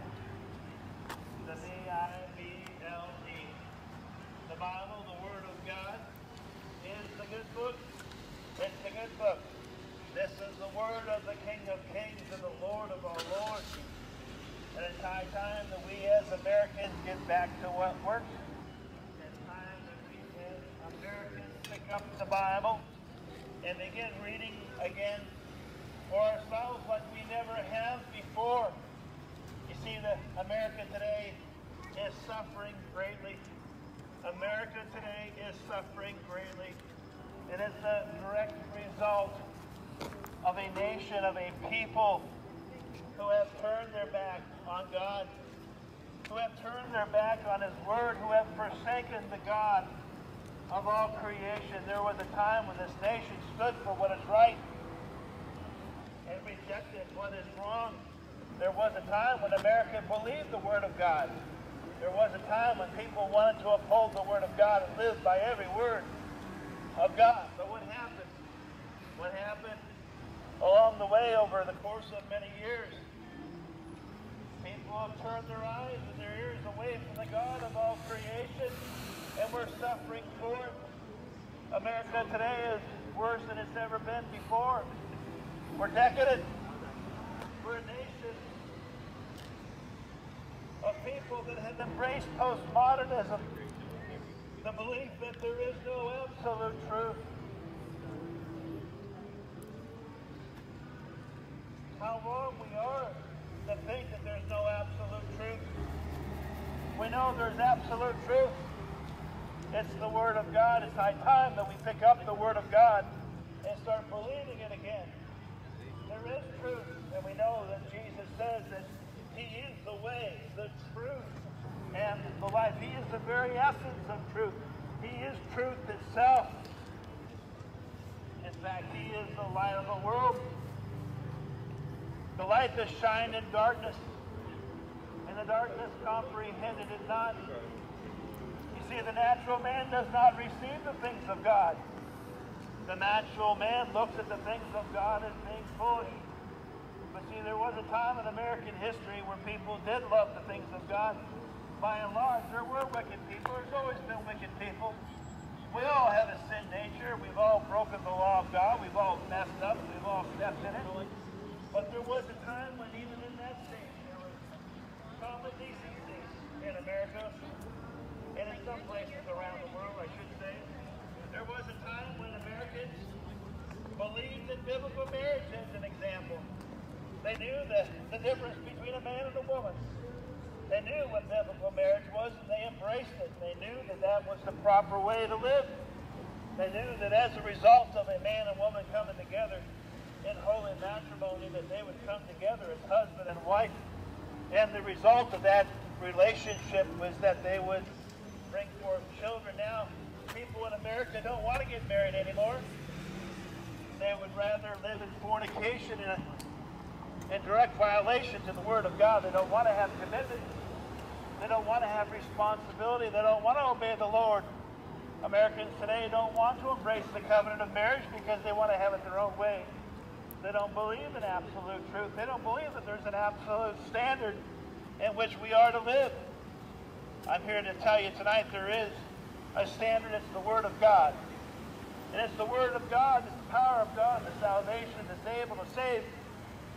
The B-I-B-L-E. The Bible, the word of God, is the good book. It's the good book. This is the word of the King of Kings and the Lord of our Lords. And it's high time that we as Americans get back to what works. It's time that we as Americans pick up the Bible and begin reading again for ourselves like we never have before. You see, the America today is suffering greatly. America today is suffering greatly. It is the direct result of a nation, of a people who have turned their back on God, who have turned their back on His Word, who have forsaken the God of all creation. There was a time when this nation stood for what is right and rejected what is wrong. There was a time when America believed the Word of God. There was a time when people wanted to uphold the Word of God and live by every word of God. But what happened? What happened along the way over the course of many years? People have turned their eyes and their ears away from the God of all creation, and we're suffering for it. America today is worse than it's ever been before. We're decadent. We're of people that have embraced postmodernism, the belief that there is no absolute truth. How wrong we are to think that there's no absolute truth. We know there's absolute truth. It's the Word of God. It's high time that we pick up the Word of God and start believing it again. There is truth, and we know that Jesus says that the way, the truth, and the life. He is the very essence of truth. He is truth itself. In fact, He is the light of the world. The light that shined in darkness, and the darkness comprehended it not. You see, the natural man does not receive the things of God. The natural man looks at the things of God as being foolish. But see, there was a time in American history where people did love the things of God. By and large, there were wicked people. There's always been wicked people. We all have a sin nature. We've all broken the law of God. We've all messed up. We've all stepped in it. But there was a time when even in that state, there was common decency in America and in some places around the world, I should say. There was a time when Americans believed in biblical marriage as an example. They knew the, the difference between a man and a woman. They knew what biblical marriage was and they embraced it. They knew that that was the proper way to live. They knew that as a result of a man and woman coming together in holy matrimony, that they would come together as husband and wife. And the result of that relationship was that they would bring forth children. Now, people in America don't want to get married anymore. They would rather live in fornication in, a, in direct violation to the Word of God. They don't want to have commitment. They don't want to have responsibility. They don't want to obey the Lord. Americans today don't want to embrace the covenant of marriage because they want to have it their own way. They don't believe in absolute truth. They don't believe that there's an absolute standard in which we are to live. I'm here to tell you tonight there is a standard. It's the Word of God. And it's the Word of God, it's the power of God, the salvation that's able to save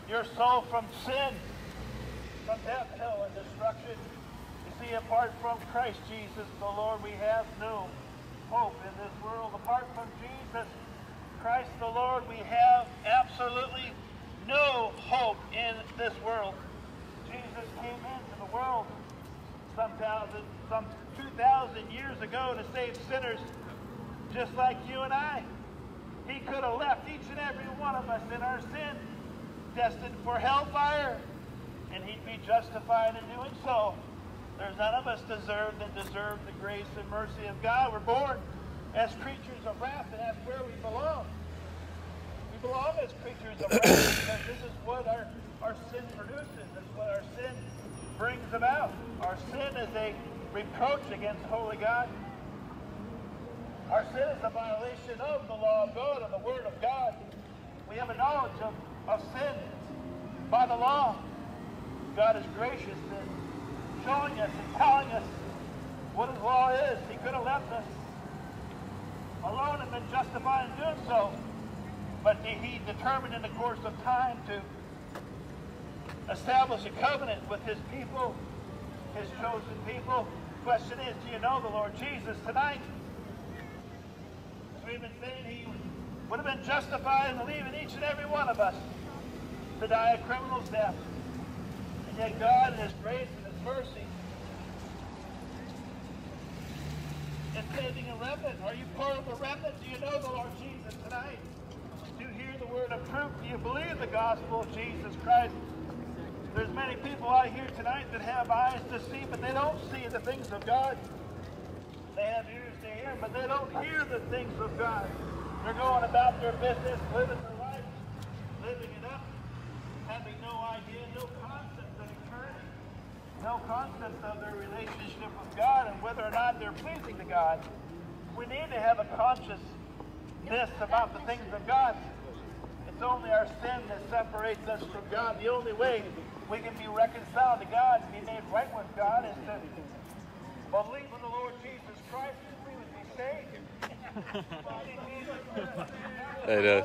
your soul from sin, from death, hell, and destruction. You See, apart from Christ Jesus, the Lord, we have no hope in this world. Apart from Jesus Christ, the Lord, we have absolutely no hope in this world. Jesus came into the world some thousand, some 2,000 years ago to save sinners just like you and I. He could have left each and every one of us in our sin, destined for hellfire, and he'd be justified in doing so. There's none of us deserve that deserve the grace and mercy of God. We're born as creatures of wrath, and that's where we belong. We belong as creatures of wrath because this is what our, our sin produces. This is what our sin brings about. Our sin is a reproach against holy God. Our sin is a violation of the law of God and the Word of God. We have a knowledge of, of sin by the law. God is gracious in showing us and telling us what His law is. He could have left us alone and been justified in doing so. But He determined in the course of time to establish a covenant with His people, His chosen people. Question is, do you know the Lord Jesus tonight? we've been saying he would have been justified in leaving each and every one of us to die a criminal's death. And yet God in his grace and his mercy is saving a remnant. Are you part of the remnant? Do you know the Lord Jesus tonight? Do you hear the word of truth? Do you believe the gospel of Jesus Christ? There's many people out here tonight that have eyes to see, but they don't see the things of God. They have ears to hear, but they don't hear the things of God. They're going about their business, living their life, living it up, having no idea, no concept of eternity, no concept of their relationship with God and whether or not they're pleasing to God. We need to have a consciousness about the things of God. It's only our sin that separates us from God. The only way we can be reconciled to God and be made right with God is to believe in the Lord Jesus Christ
Hey, uh,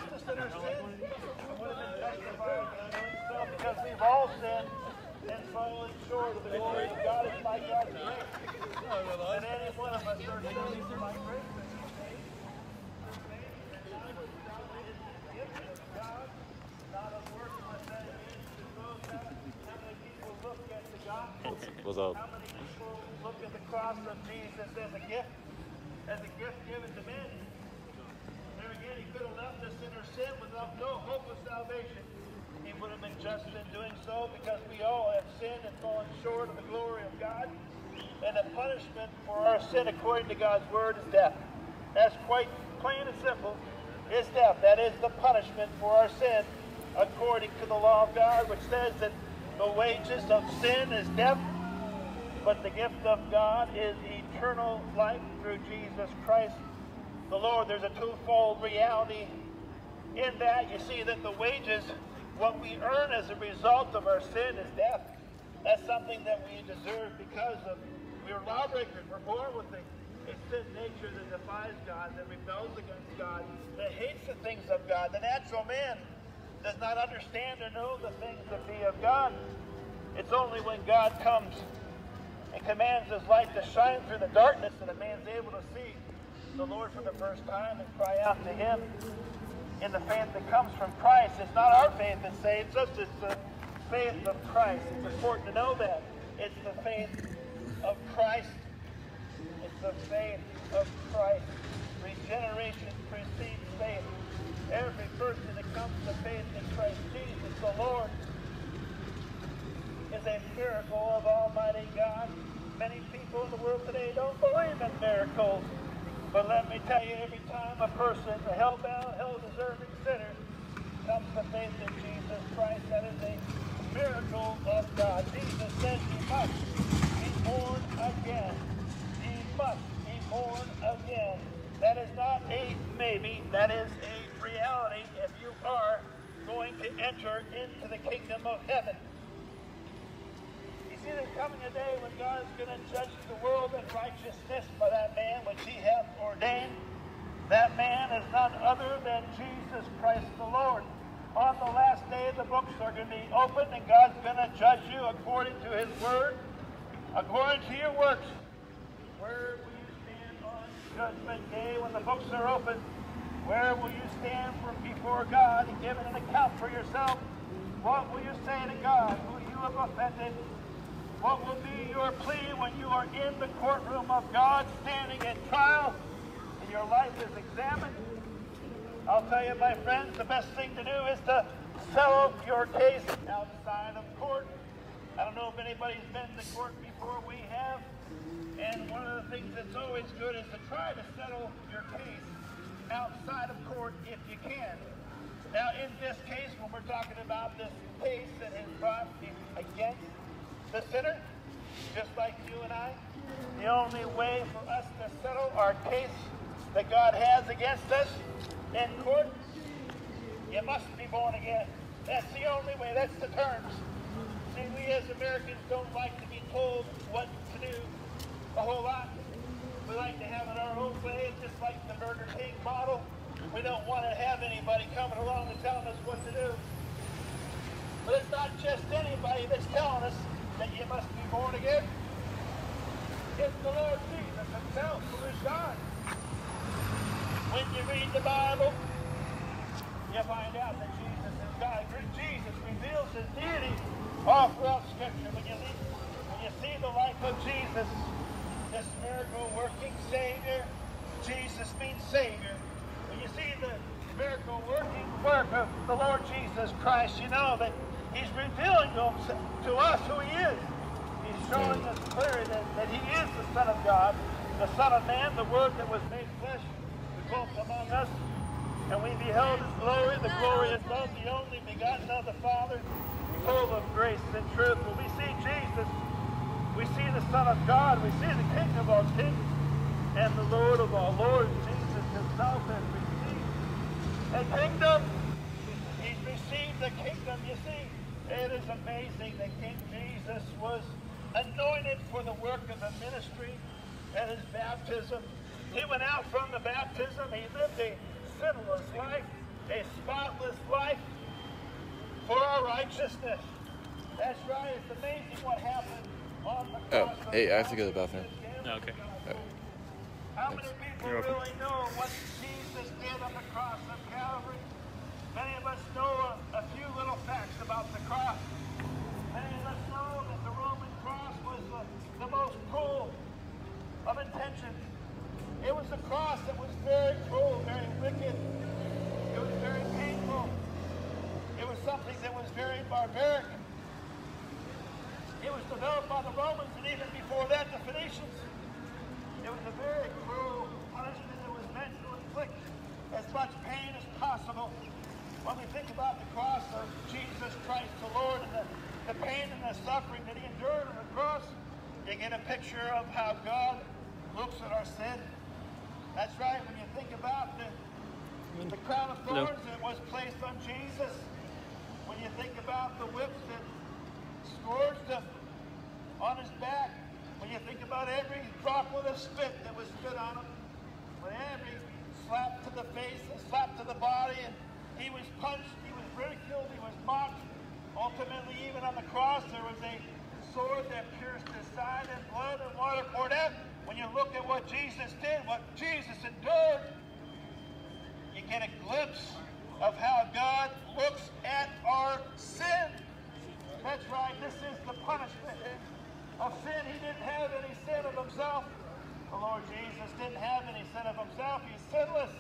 because we've all sinned and fallen short of the glory of God. It's by God's grace. And any one of us are sinners by grace.
What's up?
How many people look at the cross of Jesus as a gift? as a gift given to men. There again, he could have left us in our sin without no hope of salvation. He would have been just in doing so because we all have sinned and fallen short of the glory of God. And the punishment for our sin, according to God's word, is death. That's quite plain and simple. Is death. That is the punishment for our sin, according to the law of God, which says that the wages of sin is death, but the gift of God is eternal life through Jesus Christ the Lord. There's a twofold reality in that. You see that the wages, what we earn as a result of our sin is death. That's something that we deserve because of we are lawbreakers. We're born with a sin nature that defies God, that rebels against God, that hates the things of God. The natural man does not understand or know the things that be of God. It's only when God comes and commands his light to shine through the darkness that a man's able to see the Lord for the first time and cry out to him in the faith that comes from Christ. It's not our faith that saves us, it's the faith of Christ. It's important to know that. It's the faith of Christ. It's the faith of Christ. Regeneration precedes faith. Every person that comes to faith in Christ Jesus, the Lord, is a miracle of Almighty God. Many people in the world today don't believe in miracles. But let me tell you, every time a person, a hell-bound, hell-deserving sinner, comes to faith in Jesus Christ, that is a miracle of God. Jesus says he must be born again. He must be born again. That is not a maybe, that is a reality if you are going to enter into the kingdom of heaven there's coming a day when God is going to judge the world in righteousness by that man which he hath ordained. That man is none other than Jesus Christ the Lord. On the last day, the books are going to be opened, and God's going to judge you according to his word. according to your works. Where will you stand on Judgment Day when the books are open? Where will you stand for, before God and give an account for yourself? What will you say to God who you have offended? What will be your plea when you are in the courtroom of God standing at trial and your life is examined? I'll tell you, my friends, the best thing to do is to settle your case outside of court. I don't know if anybody's been to court before. We have. And one of the things that's always good is to try to settle your case outside of court if you can. Now, in this case, when we're talking about this case that is brought against the sinner, just like you and I, the only way for us to settle our case that God has against us in court, you must be born again. That's the only way. That's the terms. See, we as Americans don't like to be told what to do a whole lot. We like to have it our own way, just like the Burger King model. We don't want to have anybody coming along and telling us what to do. But it's not just anybody that's telling us that you must be born again. It's the Lord Jesus himself who is God. When you read the Bible, you find out that Jesus is God. Jesus reveals his deity all throughout Scripture. When you, when you see the life of Jesus, this miracle working Savior, Jesus means Savior. When you see the miracle working work of the Lord Jesus Christ, you know that He's revealing to, to us who He is. He's showing hmm. us clearly that, that He is the Son of God, the Son of Man, the Word that was made flesh who dwelt among us, and we beheld his glory, the glorious love, the only begotten of the Father, full of grace and truth. When we see Jesus, we see the Son of God, we see the King of all kings, and the Lord of all lords. Jesus himself has received a kingdom. He's received the kingdom. You see, it is amazing that King Jesus was anointed for the work of the ministry at his baptism. He went out from the baptism. He lived a sinless life, a spotless life for our righteousness. That's right. It's amazing what happened on the
Oh,
cross. of
hey, I have to go to the bathroom.
Okay.
How many people
You're welcome.
really know what Jesus did on the cross of Calvary? Many of us know a, a few little facts about the cross. Many of us know that the Roman cross was the, the most cruel of intentions. It was a cross that was very cruel, very wicked. It was very painful. It was something that was very barbaric. It was developed by the Romans and even before that the Phoenicians. It was a very cruel punishment that was meant to inflict as much pain as possible. When we think about the cross Jesus Christ the Lord and the, the pain and the suffering that he endured on the cross, you get a picture of how God looks at our sin. That's right, when you think about the, the crown of thorns that was placed on Jesus, when you think about the whips that scourged him on his back, when you think about every droplet of a spit that was spit on him, when every slap to the face and slap to the body, and he was punched, ridiculed, he was mocked. Ultimately, even on the cross, there was a sword that pierced his side, and blood and water poured out. When you look at what Jesus did, what Jesus endured, you get a glimpse of how God looks at our sin. That's right, this is the punishment of sin. He didn't have any sin of himself. The Lord Jesus didn't have any sin of himself. He's sinless.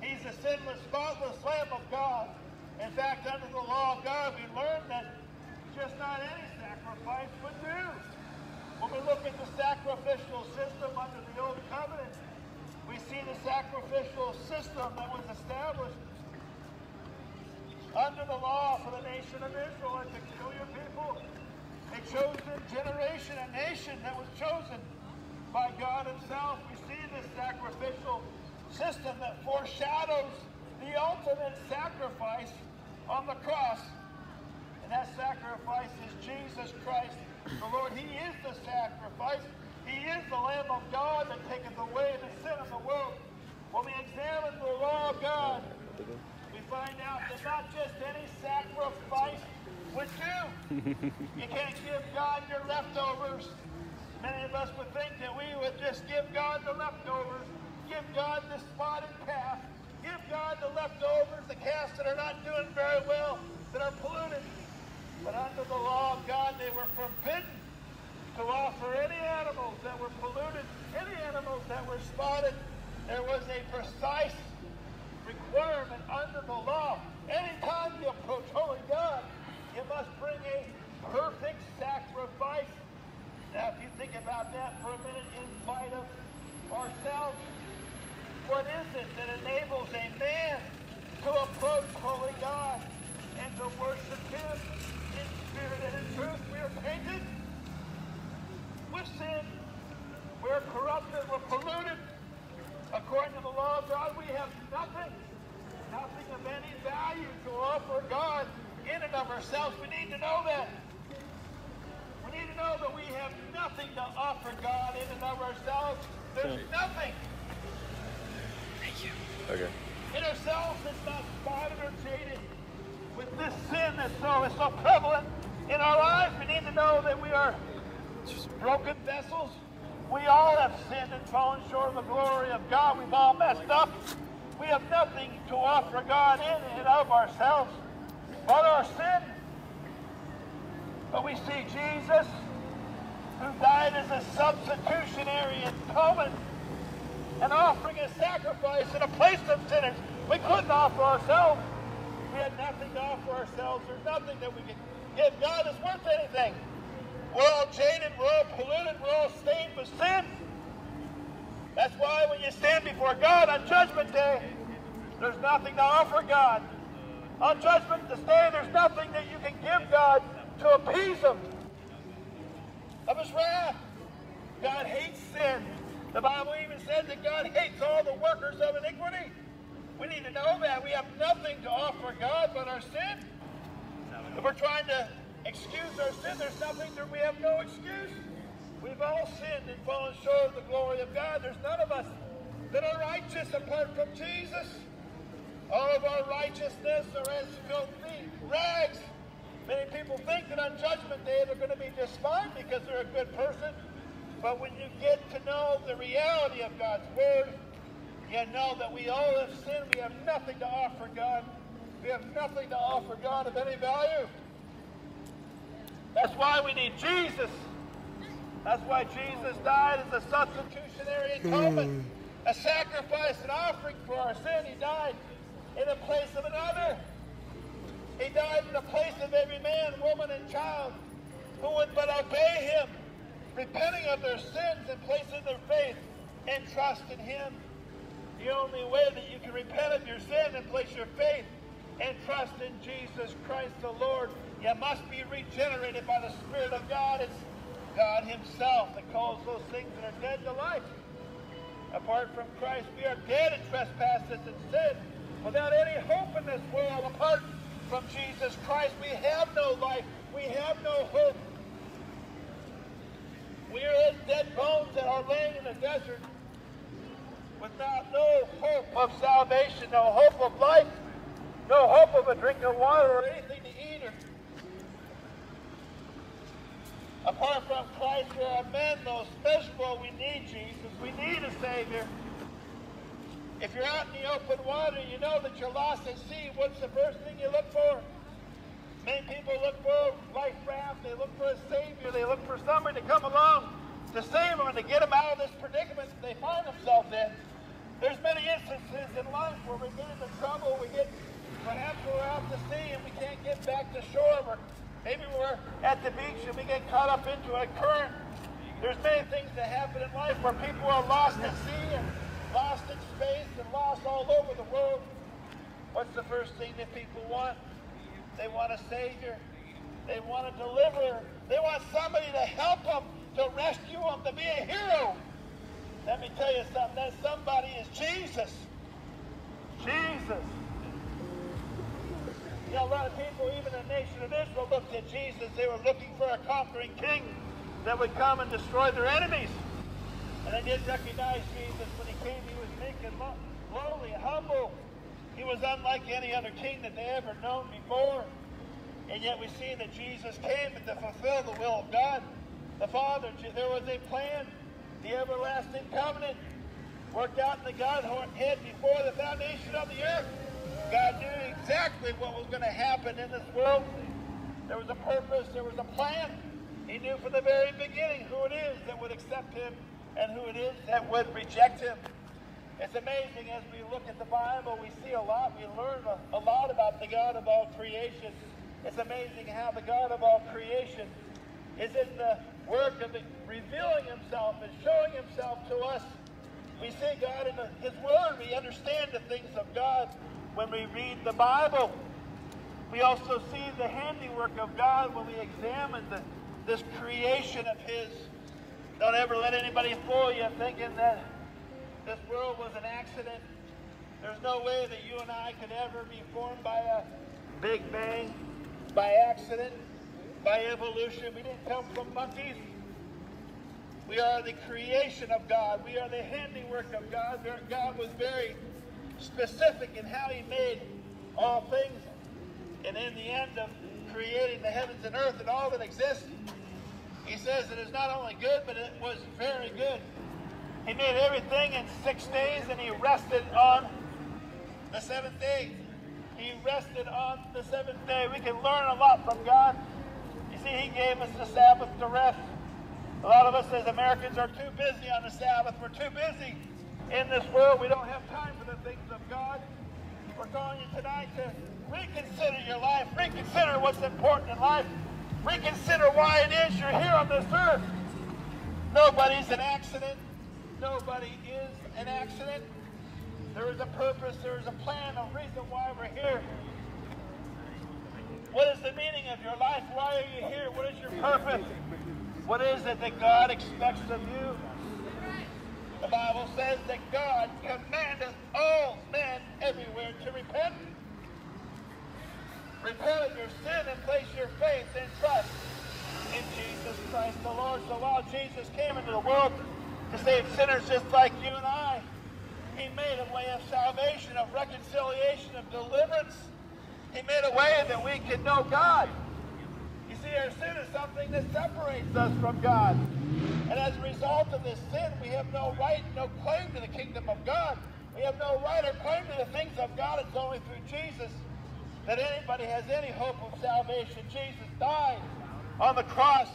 He's a sinless, spotless Lamb of God. In fact, under the law of God, we learn that just not any sacrifice would do. When we look at the sacrificial system under the Old Covenant, we see the sacrificial system that was established under the law for the nation of Israel, a peculiar people, a chosen generation, a nation that was chosen by God Himself. We see this sacrificial system that foreshadows the ultimate sacrifice on the cross. And that sacrifice is Jesus Christ, the Lord. He is the sacrifice. He is the Lamb of God that taketh away the sin of the world. When we examine the law of God, we find out that not just any sacrifice would do. you can't give God your leftovers. Many of us would think that we would just give God the leftovers, give God the spotted calf, God the leftovers, the cast that are not doing very well, that are polluted. But under the law of God, they were forbidden to offer any animals that were polluted, any animals that were spotted. There was a precise requirement under the law. Anytime you approach holy God, you must bring a perfect sacrifice. Now, if you think about that for a minute in spite of ourselves, what is it that enables a man to approach holy God and to worship him in spirit and in truth? We are tainted with sin. We're corrupted. We're polluted. According to the law of God, we have nothing, nothing of any value to offer God in and of ourselves. We need to know that. We need to know that we have nothing to offer God in and of ourselves. There's nothing
Okay.
in ourselves it's not spotted or jaded with this sin that's so is so prevalent in our lives. We need to know that we are broken vessels. We all have sinned and fallen short of the glory of God. We've all messed up. We have nothing to offer God in and of ourselves but our sin. But we see Jesus, who died as a substitutionary atonement and offering a sacrifice in a place of sinners. We couldn't offer ourselves. We had nothing to offer ourselves. There's nothing that we can give God that's worth anything. We're all jaded, we're all polluted, we're all stained with sin. That's why when you stand before God on Judgment Day, there's nothing to offer God. On Judgment Day, there's nothing that you can give God to appease Him of His wrath. God hates sin. The Bible even says that God hates all the workers of iniquity. We need to know that. We have nothing to offer God but our sin. If we're trying to excuse our sin, there's nothing that we have no excuse. We've all sinned and fallen short of the glory of God. There's none of us that are righteous apart from Jesus. All of our righteousness are as filthy rags. Many people think that on Judgment Day they're going to be fine because they're a good person. But when you get to know the reality of God's Word, you know that we all have sinned. We have nothing to offer God. We have nothing to offer God of any value. That's why we need Jesus. That's why Jesus died as a substitutionary atonement, hmm. a sacrifice, an offering for our sin. He died in the place of another. He died in the place of every man, woman, and child who would but obey him, repenting of their sins and placing their faith and trust in him. The only way that you can repent of your sin and place your faith and trust in Jesus Christ the Lord, you must be regenerated by the Spirit of God. It's God Himself that calls those things that are dead to life. Apart from Christ, we are dead in trespasses and sin. Without any hope in this world, apart from Jesus Christ, we have no life. We have no hope. We are as dead bones that are laying in the desert without no hope of salvation, no hope of life, no hope of a drink of water or anything to eat. Or... Apart from Christ, there are men, those miserable. We need Jesus. We need a Savior. If you're out in the open water, you know that you're lost at sea. What's the first thing you look for? Many people look for life raft. They look for a Savior. They look for somebody to come along to save them and to get them out of this predicament that they find themselves in. There's many instances in life where we get into trouble. We get, perhaps we're out to sea and we can't get back to shore. Or maybe we're at the beach and we get caught up into a current. There's many things that happen in life where people are lost at sea and lost in space and lost all over the world. What's the first thing that people want? They want a Savior. They want a deliverer. They want somebody to help them, to rescue them, to be a hero. Let me tell you something. That somebody is Jesus. Jesus. You know, a lot of people, even the nation of Israel, looked at Jesus. They were looking for a conquering king that would come and destroy their enemies. And they didn't recognize Jesus when he came. He was meek and lowly, humble. He was unlike any other king that they ever known before. And yet we see that Jesus came to fulfill the will of God. the Father. There was a plan, the everlasting covenant, worked out in the Godhead before the foundation of the earth. God knew exactly what was going to happen in this world. There was a purpose, there was a plan. He knew from the very beginning who it is that would accept him and who it is that would reject him. It's amazing as we look at the Bible, we see a lot, we learn a, lot about the God of all creation. It's amazing how the God of all creation is in the work of revealing himself and showing himself to us. We see God in his word. We understand the things of God when we read the Bible. We also see the handiwork of God when we examine the, this creation of his. Don't ever let anybody fool you thinking that this world was an accident. There's no way that you and I could ever be formed by a big bang, by accident, by evolution. We didn't come from monkeys. We are the creation of God. We are the handiwork of God. God was very specific in how he made all things. And in the end of creating the heavens and earth and all that exists, he says it is not only good, but it was very good. He made everything in six days and he rested on the seventh day. He rested on the seventh day. We can learn a lot from God. You see, he gave us the Sabbath to rest. A lot of us as Americans are too busy on the Sabbath. We're too busy in this world. We don't have time for the things of God. We're calling you tonight to reconsider your life. Reconsider what's important in life. Reconsider why it is you're here on this earth. Nobody's an accident. Nobody is an accident. There is a purpose, there is a plan, a reason why we're here. What is the meaning of your life? Why are you here? What is your purpose? What is it that God expects of you? The Bible says that God commandeth all men everywhere to repent. Repent of your sin and place your faith and trust in Jesus Christ the Lord. So while Jesus came into the world to save sinners just like you and I. He made a way of salvation, of reconciliation, of deliverance. He made a way that we can know God. You see, our sin is something that separates us from God. And as a result of this sin, we have no right, no claim to the kingdom of God. We have no right or claim to the things of God. It's only through Jesus that anybody has any hope of salvation. Jesus died on the cross,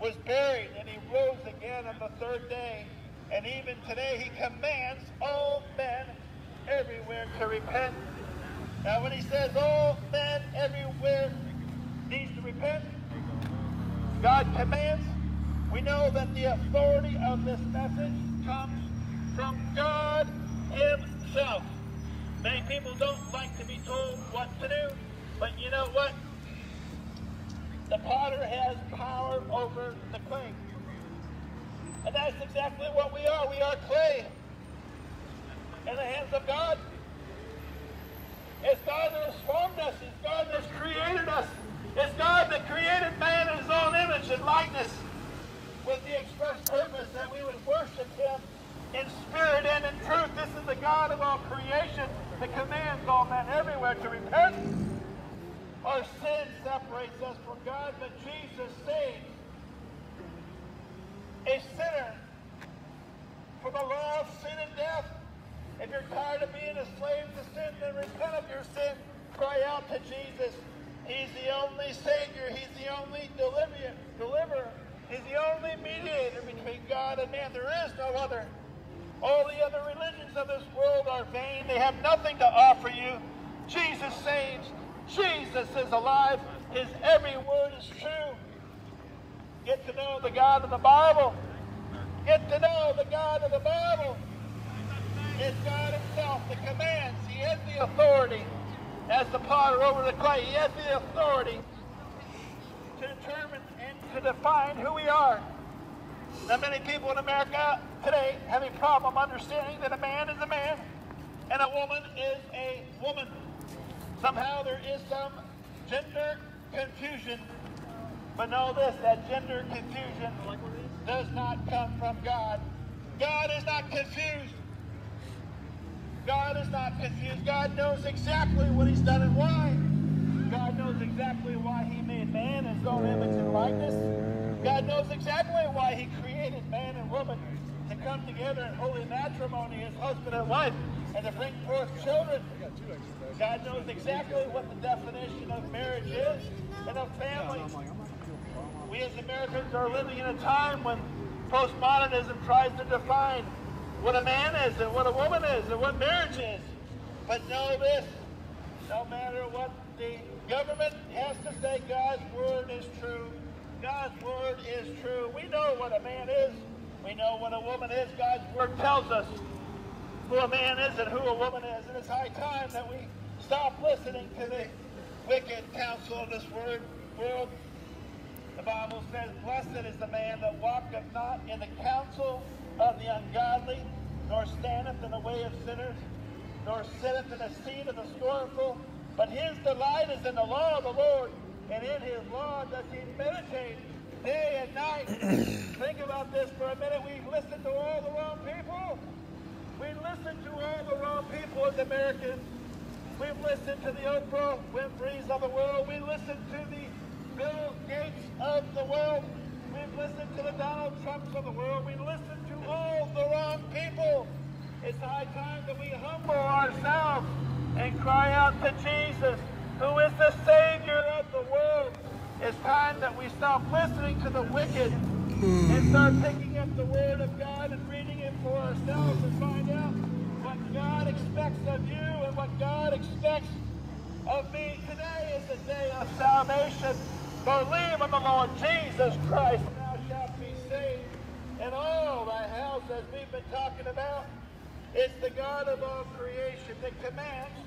was buried, and he rose again on the third day. And even today, he commands all men everywhere to repent. Now, when he says all men everywhere needs to repent, God commands, we know that the authority of this message comes from God himself. Many people don't like to be told what to do, but you know what? The potter has power over the clay. And that's exactly what we are. We are clay in the hands of God. It's God that has formed us. It's God that has created us. It's God that created man in his own image and likeness with the express purpose that we would worship him in spirit and in truth. This is the God of all creation that commands all men everywhere to repent. Our sin separates us from God, but Jesus saves a sinner from the law of sin and death. If you're tired of being a slave to sin, then repent of your sin. Cry out to Jesus. He's the only Savior. He's the only deliverer. deliverer. He's the only mediator between God and man. There is no other. All the other religions of this world are vain. They have nothing to offer you. Jesus saves. Jesus is alive. His every word is true. Get to know the God of the Bible. Get to know the God of the Bible. It's God himself that commands. He has the authority as the potter over the clay. He has the authority to determine and to define who we are. Now, many people in America today have a problem understanding that a man is a man and a woman is a woman. Somehow there is some gender confusion but know this, that gender confusion does not come from God. God is not confused. God is not confused. God knows exactly what he's done and why. God knows exactly why he made man in his own image and likeness. God knows exactly why he created man and woman to come together in holy matrimony as husband and wife and to bring forth children. God knows exactly what the definition of marriage is and of family. We as Americans are living in a time when postmodernism tries to define what a man is and what a woman is and what marriage is. But know this, no matter what the government has to say, God's word is true. God's word is true. We know what a man is. We know what a woman is. God's word tells us who a man is and who a woman is. And it's high time that we stop listening to the wicked counsel of this word, world. The Bible says, Blessed is the man that walketh not in the counsel of the ungodly, nor standeth in the way of sinners, nor sitteth in the seat of the scornful. But his delight is in the law of the Lord, and in his law does he meditate day and night. Think about this for a minute. We've listened to all the wrong people. We listen to all the wrong people as Americans. We've listened to the Oprah Winfrey's of the world. We listen to the Bill Gates of the world. We've listened to the Donald Trumps of the world. We listen to all the wrong people. It's high time that we humble ourselves and cry out to Jesus, who is the Savior of the world. It's time that we stop listening to the wicked and start picking up the Word of God and reading it for ourselves and find out what God expects of you and what God expects of me. Today is the day of salvation. Believe in the Lord Jesus Christ, thou shalt be saved. And all thy house, as we've been talking about, is the God of all creation that commands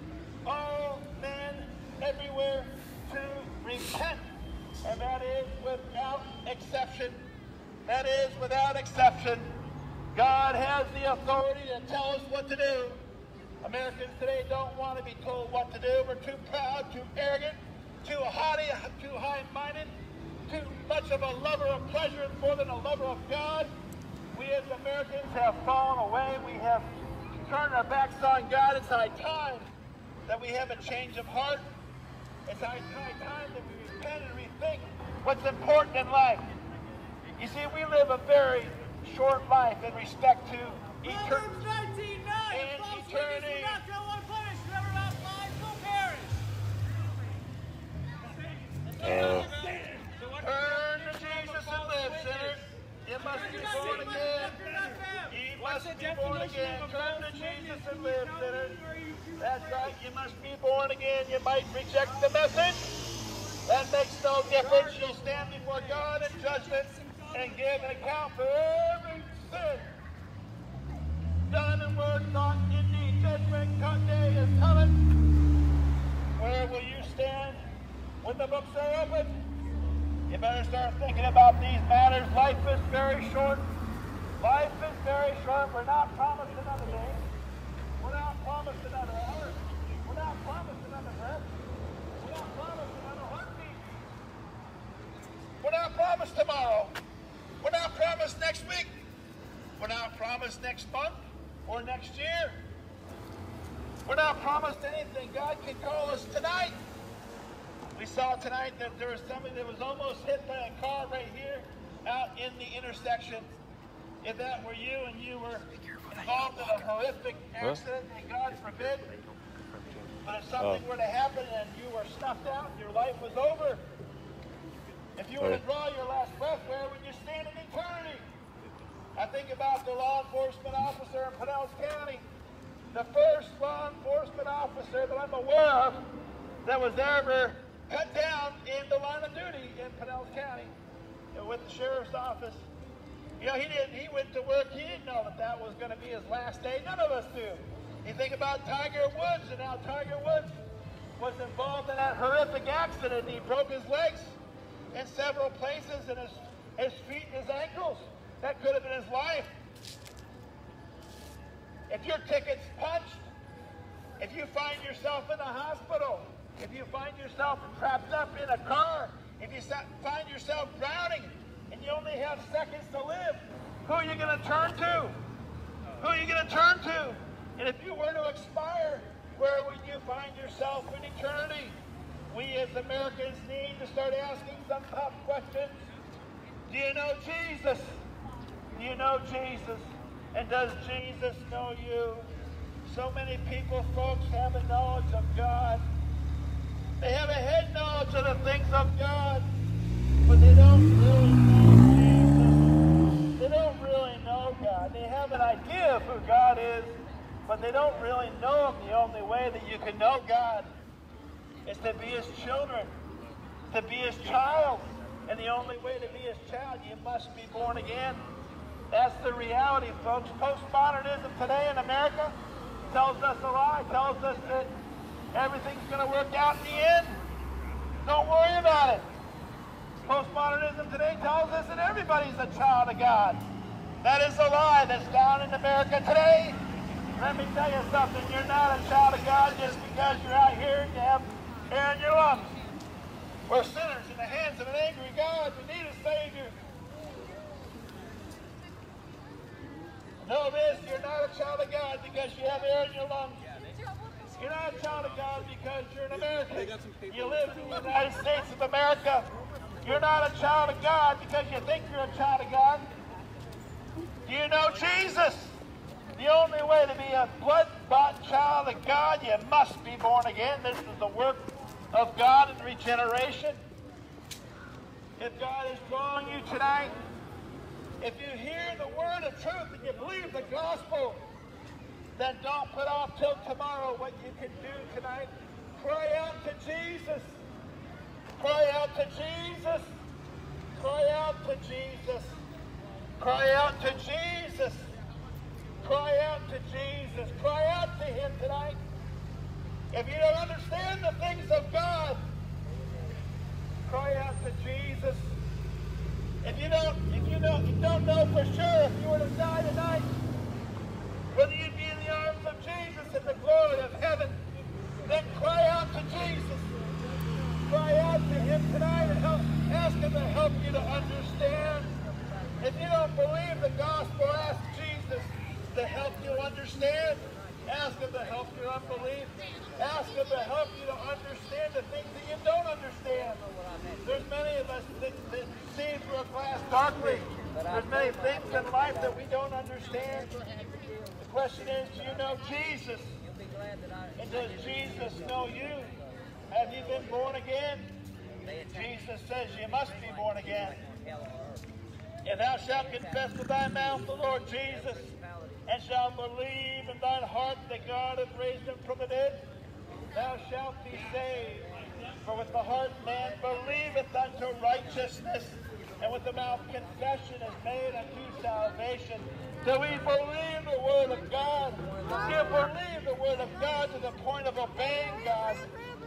all men everywhere to repent. And that is without exception. That is without exception. God has the authority to tell us what to do. Americans today don't want to be told what to do. We're too proud, too arrogant, too haughty, too high-minded, too much of a lover of pleasure more than a lover of God. We as Americans have fallen away. We have turned our backs on God. It's high time that we have a change of heart. It's high, time that we repent and rethink what's important in life. You see, we live a very short life in respect to eternity. And eternity.
Uh,
Turn to Jesus and live, sinner. You must be born again. You must be born again. Turn to Jesus and live, sinner. That's right. You must be born again. You might reject the message. That makes no difference. You'll stand before God in judgment and give an account for every sin. Done in word, thought, in deed. Judgment day is coming. Where will you stand when the books are open? You better start thinking about these matters. Life is very short. Life is very short. We're not promised another day. We're not promised another hour. We're not promised another breath. We're not promised another heartbeat. We're not promised tomorrow. We're not promised next week. We're not promised next month or next year. We're not promised anything. God can call us tonight. We saw tonight that there was somebody that was almost hit by a car right here out in the intersection. If that were you and you were involved in a horrific accident, and God forbid, but if something
Oh.
were to happen and you were snuffed out, your life was over. If you were to draw your last breath, where would you stand in eternity? I think about the law enforcement officer in Pinellas County, the first law enforcement officer that I'm aware of that was ever cut down in the line of duty in Pinellas County with the sheriff's office. You know, he didn't. He went to work. He didn't know that that was going to be his last day. None of us do. You think about Tiger Woods and how Tiger Woods was involved in that horrific accident. He broke his legs in several places and his, his feet and his ankles. That could have been his life. If your ticket's punched, if you find yourself in a hospital, if you find yourself trapped up in a car, if you find yourself drowning and you only have seconds to live, who are you going to turn to? Who are you going to turn to? And if you were to expire, where would you find yourself in eternity? We as Americans need to start asking some tough questions. Do you know Jesus? Do you know Jesus? And does Jesus know you? So many people, folks, have a knowledge of God. They have a head knowledge of the things of God, but they don't really know Jesus. They don't really know God. They have an idea of who God is, but they don't really know Him. The only way that you can know God is to be His children, to be His child. And the only way to be His child, you must be born again. That's the reality, folks. Postmodernism today in America tells us a lie, tells us that everything's going to work out in the end. Don't worry about it. Postmodernism today tells us that everybody's a child of God. That is a lie that's down in America today. Let me tell you something. You're not a child of God just because you're out here and you have air in your lungs. We're sinners in the hands of an angry God. We need a Savior. Know this, you're not a child of God because you have air in your lungs. You're not a child of God because you're an American. You live in the United States of America. You're not a child of God because you think you're a child of God. Do you know Jesus? The only way to be a blood-bought child of God, you must be born again. This is the work of God in regeneration. If God is drawing you tonight, if you hear the word of truth and you believe the gospel, then don't put off till tomorrow what you can do tonight. Cry out to Jesus. Cry out to Jesus. Cry out to Jesus. Cry out to Jesus. Cry out to Jesus. Cry out to Him tonight. If you don't understand the things of God, cry out to Jesus. If you don't, if you don't, you don't know for sure if you were to die tonight, whether you'd be in the arms of Jesus in the glory of heaven, then cry out to Jesus. Cry out to Him tonight and help, ask Him to help you to understand. If you don't believe the gospel, ask Jesus to help you understand. Ask Him to help your unbelief. Ask Him to help you to understand the things that you don't understand. There's many of us that, that see through a glass darkly. There's many things in life that we don't understand. The question is, do you know Jesus? And does Jesus know you? Have you been born again? Jesus says you must be born again. And thou shalt confess with thy mouth the Lord Jesus, and shalt believe in thine heart that God hath raised him from the dead, thou shalt be saved. For with the heart man believeth unto righteousness, and with the mouth confession is made unto salvation. Do we believe the word of God? Do you believe the word of God to the point of obeying God,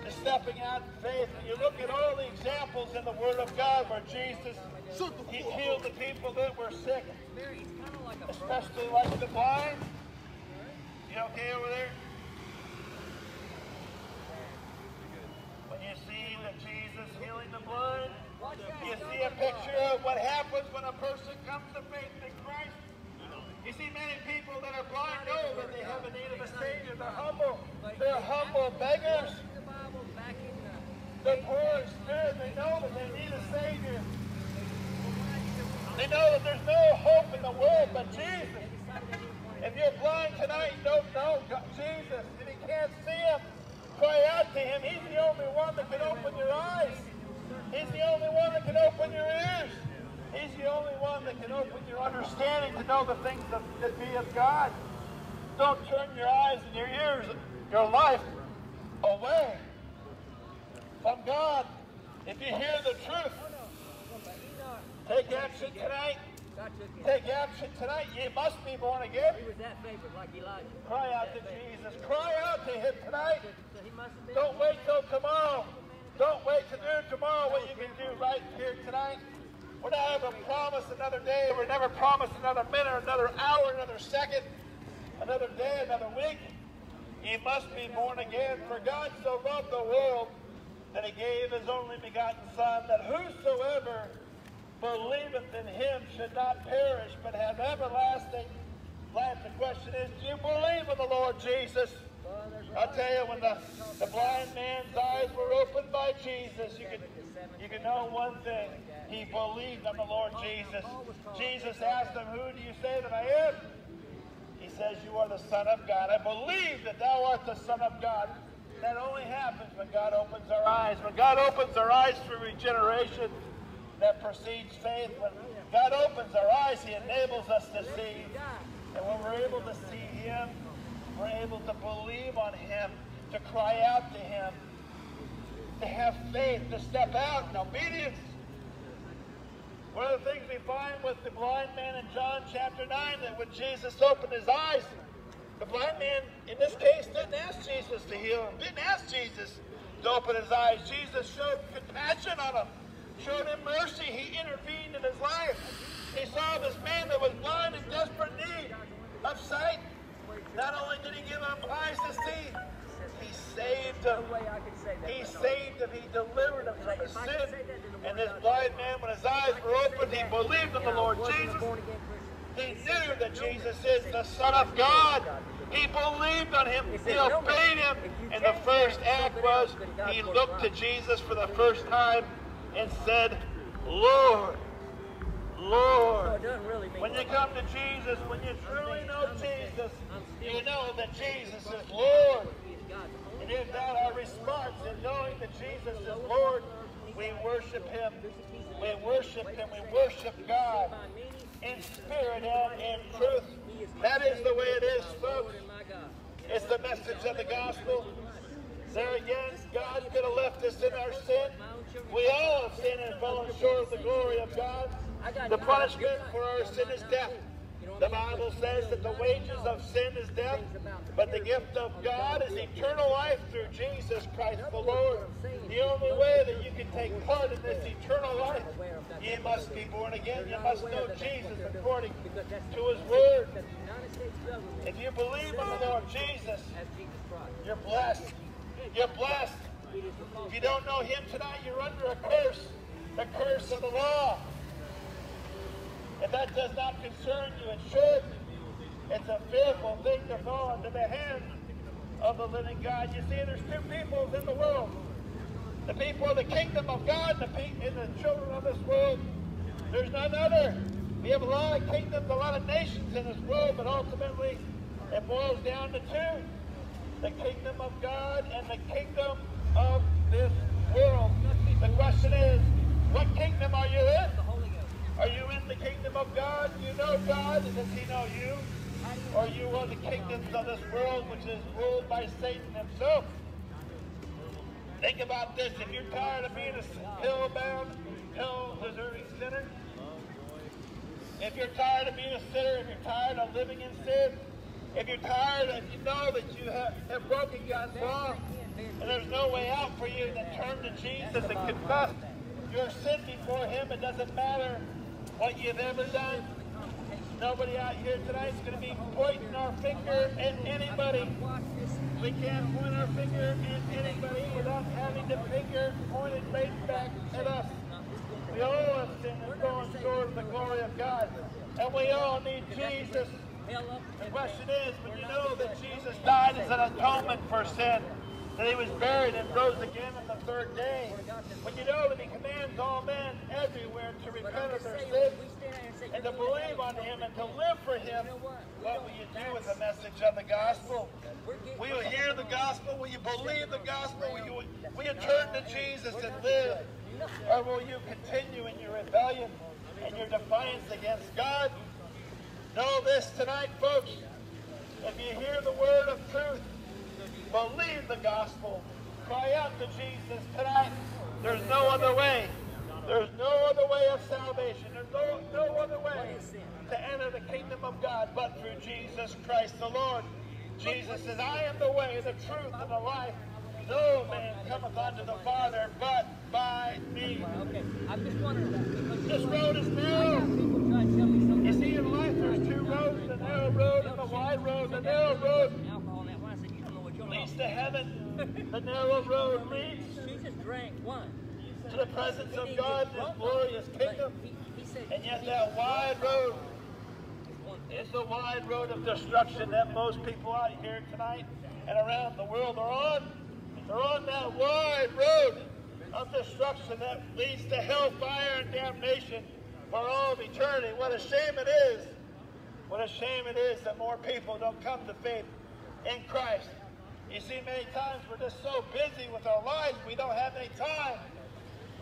to stepping out in faith? And you look at all the examples in the word of God where Jesus he healed the people that were sick, especially like the blind. You okay over there? When you see that Jesus healing the blind, you see a picture of what happens when a person comes to faith in Christ. You see many people that are blind know that they have a need of a Savior. They're humble. They're humble beggars. They're poor in spirit. They know that they need a Savior. They know that there's no hope in the world but Jesus. If you're blind tonight and don't know Jesus, and you can't see Him, cry out to Him. He's the only one that can open your eyes. He's the only one that can open your ears. He's the only one that can open your understanding to know the things that, that be of God. Don't turn your eyes and your ears, your life away from God. If you hear the truth, take action tonight. Take action tonight. You must be born again.
He was that favorite, like Elijah.
Cry out to Jesus. Cry out to Him tonight.
So he must have been.
Don't wait till tomorrow. Don't wait to do tomorrow what you can do right here tonight. We're not ever promised another day. We're never promised another minute, another hour, another second, another day, another week. You must be born again. For God so loved the world that he gave his only begotten Son, that whosoever believeth in him should not perish, but have everlasting life. The question is, do you believe in the Lord Jesus? I'll tell you, when the, the blind man's eyes were opened by Jesus, you could you can know one thing. He believed on the Lord Jesus. Jesus asked him, Who do you say that I am? He says, You are the Son of God. I believe that thou art the Son of God. That only happens when God opens our eyes. When God opens our eyes for regeneration, that precedes faith. When God opens our eyes, He enables us to see. And when we're able to see Him, we're able to believe on Him, to cry out to Him, to have faith, to step out in obedience. One of the things we find with the blind man in John chapter 9 that when Jesus opened his eyes, the blind man in this case didn't ask Jesus to heal him, didn't ask Jesus to open his eyes. Jesus showed compassion on him, showed him mercy. He intervened in his life. He saw this man that was blind in desperate need of sight. Not only did he give him eyes to see, saved him.
No way I could say that.
He saved him. He delivered him from his sin. And this blind man, when his eyes were opened, he believed in the Lord Jesus. He knew that Jesus is the Son of God. He believed on him. He obeyed him. And the first act was he looked to Jesus for the first time and said, Lord, Lord.
it doesn't really mean
When you come to Jesus, when you truly know Jesus, you know that Jesus is Lord. In that our response in knowing that Jesus is Lord, we worship Him. We worship Him. We worship God in spirit and in truth. That is the way it is, folks. It's the message of the gospel. There again, God could have left us in our sin. We all have sinned and fallen short of the glory of God. The punishment for our sin is death. The Bible says that the wages of sin is death, but the gift of God is eternal life through Jesus Christ the Lord. The only way that you can take part in this eternal life, you must be born again. You must know Jesus according to His Word. If you believe in the Lord Jesus, you're blessed. You're blessed. If you don't know Him tonight, you're under a curse, the curse of the law. If that does not concern you, it should. It's a fearful thing to fall into the hands of the living God. You see, there's two peoples in the world. The people of the kingdom of God the, and the children of this world. There's none other. We have a lot of kingdoms, a lot of nations in this world, but ultimately it boils down to two. The kingdom of God and the kingdom of this world. The question is, what kingdom are you in? Are you in the kingdom of God? Do you know God? And Does he know you? Or are you one of the kingdoms of this world, which is ruled by Satan himself? Think about this. If you're tired of being a hell-bound, hell-deserving sinner, if you're tired of being a sinner, if you're tired of living in sin, if you're tired and you know that you have, have broken God's law, and there's no way out for you, then turn to Jesus and confess your sin before Him. It doesn't matter what you've ever done. Nobody out here tonight is going to be pointing our finger at anybody. We can't point our finger at anybody without having the finger pointed right back at us. We all have sinned and fallen of the glory of God. And we all need Jesus. The question is, when you know that Jesus died as an atonement for sin, that he was buried and rose again on the third day, when you know that he commands all men everywhere to repent of their sins
we stand there and
and to believe on him and to live for him, what will you do with the message of the gospel? Will you hear the gospel? Will you believe the gospel? Will you, will you turn to Jesus and live? Or will you continue in your rebellion and your defiance against God? Know this tonight, folks. If you hear the word of truth, believe the gospel. Cry out to Jesus tonight. There's no other way. There's no other way of salvation. There's no, no other way to enter the kingdom of God but through Jesus Christ the Lord. Jesus says, I am the way, the truth, and the life. No man cometh unto the Father but by me. This road is narrow. You see, in life, there's two roads, the narrow road and the wide road. The narrow road leads to heaven. The narrow road leads
She just drank one.
to the presence of God His glorious kingdom.
He, he said,
And yet that wide road is the wide road of destruction that most people out here tonight and around the world are on. They're on that wide road. of destruction that leads to hellfire and damnation for all of eternity. What a shame it is. What a shame it is that more people don't come to faith in Christ. You see, many times we're just so busy with our lives, we don't have any time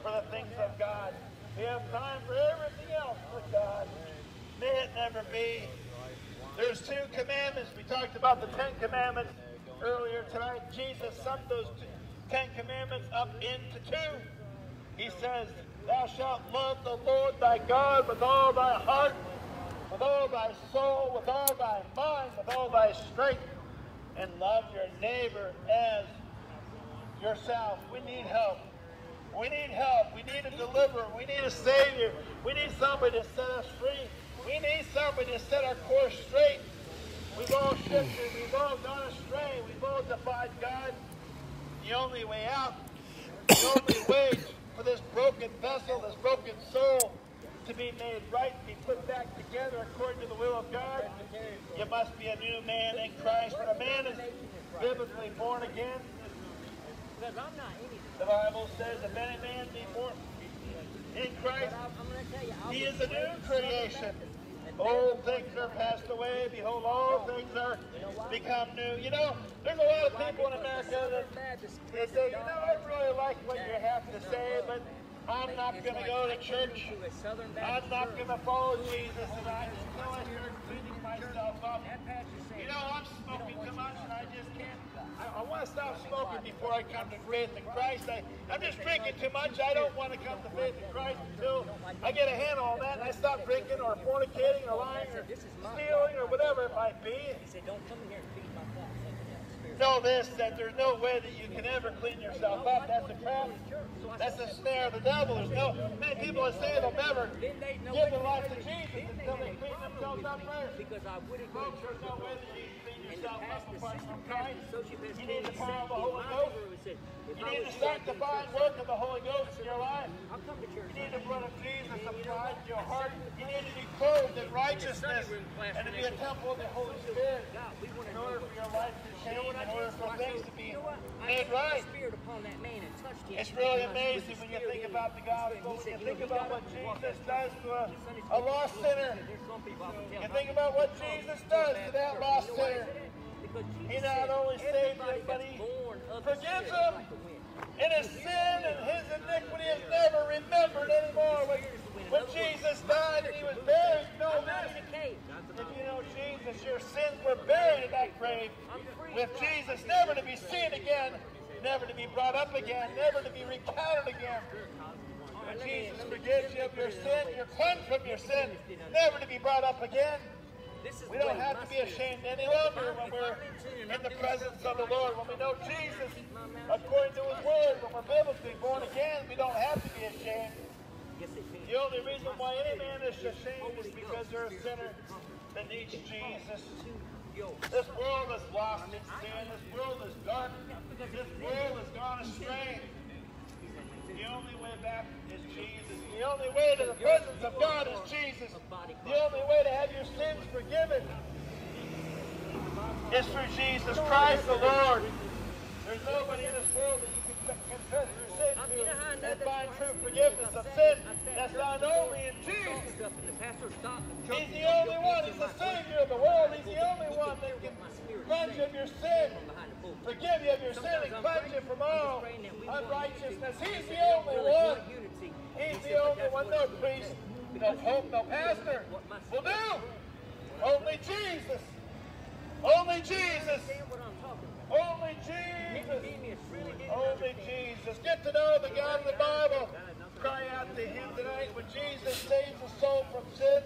for the things of God. We have time for everything else but God. May it never be. There's two commandments. We talked about the Ten Commandments earlier tonight. Jesus summed those two, Ten Commandments up into two. He says, Thou shalt love the Lord thy God with all thy heart, with all thy soul, with all thy mind, with all thy strength, and love your neighbor as yourself. We need help. We need help. We need a deliverer. We need a savior. We need somebody to set us free. We need somebody to set our course straight. We've all shifted. We've all gone astray. We've all defied God. The only way out, the only way for this broken vessel, this broken soul, to be made right, be put back together according to the will of God, you must be a new man in Christ. When a man is biblically born again, the Bible says, if any man be born in Christ,
I
he is a new creation. Old things are passed away. Behold, all things are become new. You know, there's a lot of people in America that they say, you know, I really like what you have to say, but I'm not going to go to church. I'm not going to follow Jesus. And I until I start cleaning myself up. You know, I'm smoking too much and I just can't. I, I want to stop smoking before I come to faith in Christ. I, I'm just drinking too much. I don't want to come to faith in Christ until I get a handle on that and I stop drinking or fornicating or lying or stealing or whatever it might be.
he said, don't come here and feed my flock.
Know this, that there's no way that you can ever clean yourself up. That's a trap. That's a snare of the devil. There's no, many people that say they'll never give their life to Jesus until they clean themselves up first.
because I wouldn't go to church.
no way that you clean yourself up apart from Christ. You need the power of the Holy Ghost.
neighborhood said, if
You need the
you, I'd go to
sanctifying work of the Holy Ghost in your life.
I'll come to church.
You need the blood of Jesus applied to your heart. You need to be clothed in righteousness and to be a temple of the Holy Spirit.
God, we want to
In order for your life to change, in order for things to be
You know what? I
made right.
Spirit upon that man and touched him.
It's really
with
amazing when you think about the gospel, when you think about what Jesus does to a, a lost sinner.
said, "There's some people I can tell
You think about what Jesus does to that lost sinner. He not only saved
"Everybody
him, but he forgives
like.
And his sin and his iniquity is never remembered anymore. When, when Jesus died and he was buried, no
cave.
If you know Jesus, your sins were buried in that grave. With Jesus, never to be seen again, never to be brought up again, never to be recounted again. When Jesus forgives you of your sin, you're cleansed from your sin, never to be brought up again. We don't have to be ashamed any longer when we're in the presence of the Lord, when we know Jesus according to His Word, when we're biblically born again, we don't have to be ashamed.
Yes, it can.
The only reason why any man is ashamed is because they're a sinner that needs Jesus. This world is lost in sin. This world is dark. This world has gone astray. The only way back is Jesus. The only way to the presence of God is Jesus. The only way to have your sins forgiven is through Jesus Christ the Lord. There's nobody in this world that you can confess your sin to and find true forgiveness of sin. That's found only in Jesus.
Stuff and the pastor stopped.
He's the only one. He's the Savior of the world. He's the only one that can cleanse you of your sin, forgive you of your sin, and cleanse you from all unrighteousness. He's the only one. He's the only one. No priest, no pope, no pastor will do. Only Jesus. Only Jesus.
what I'm talking about.
Only Jesus.
Gave me a really good
Only Jesus. Get to know the God of the Bible. Cry out to Him tonight. When Jesus saves a soul from sin,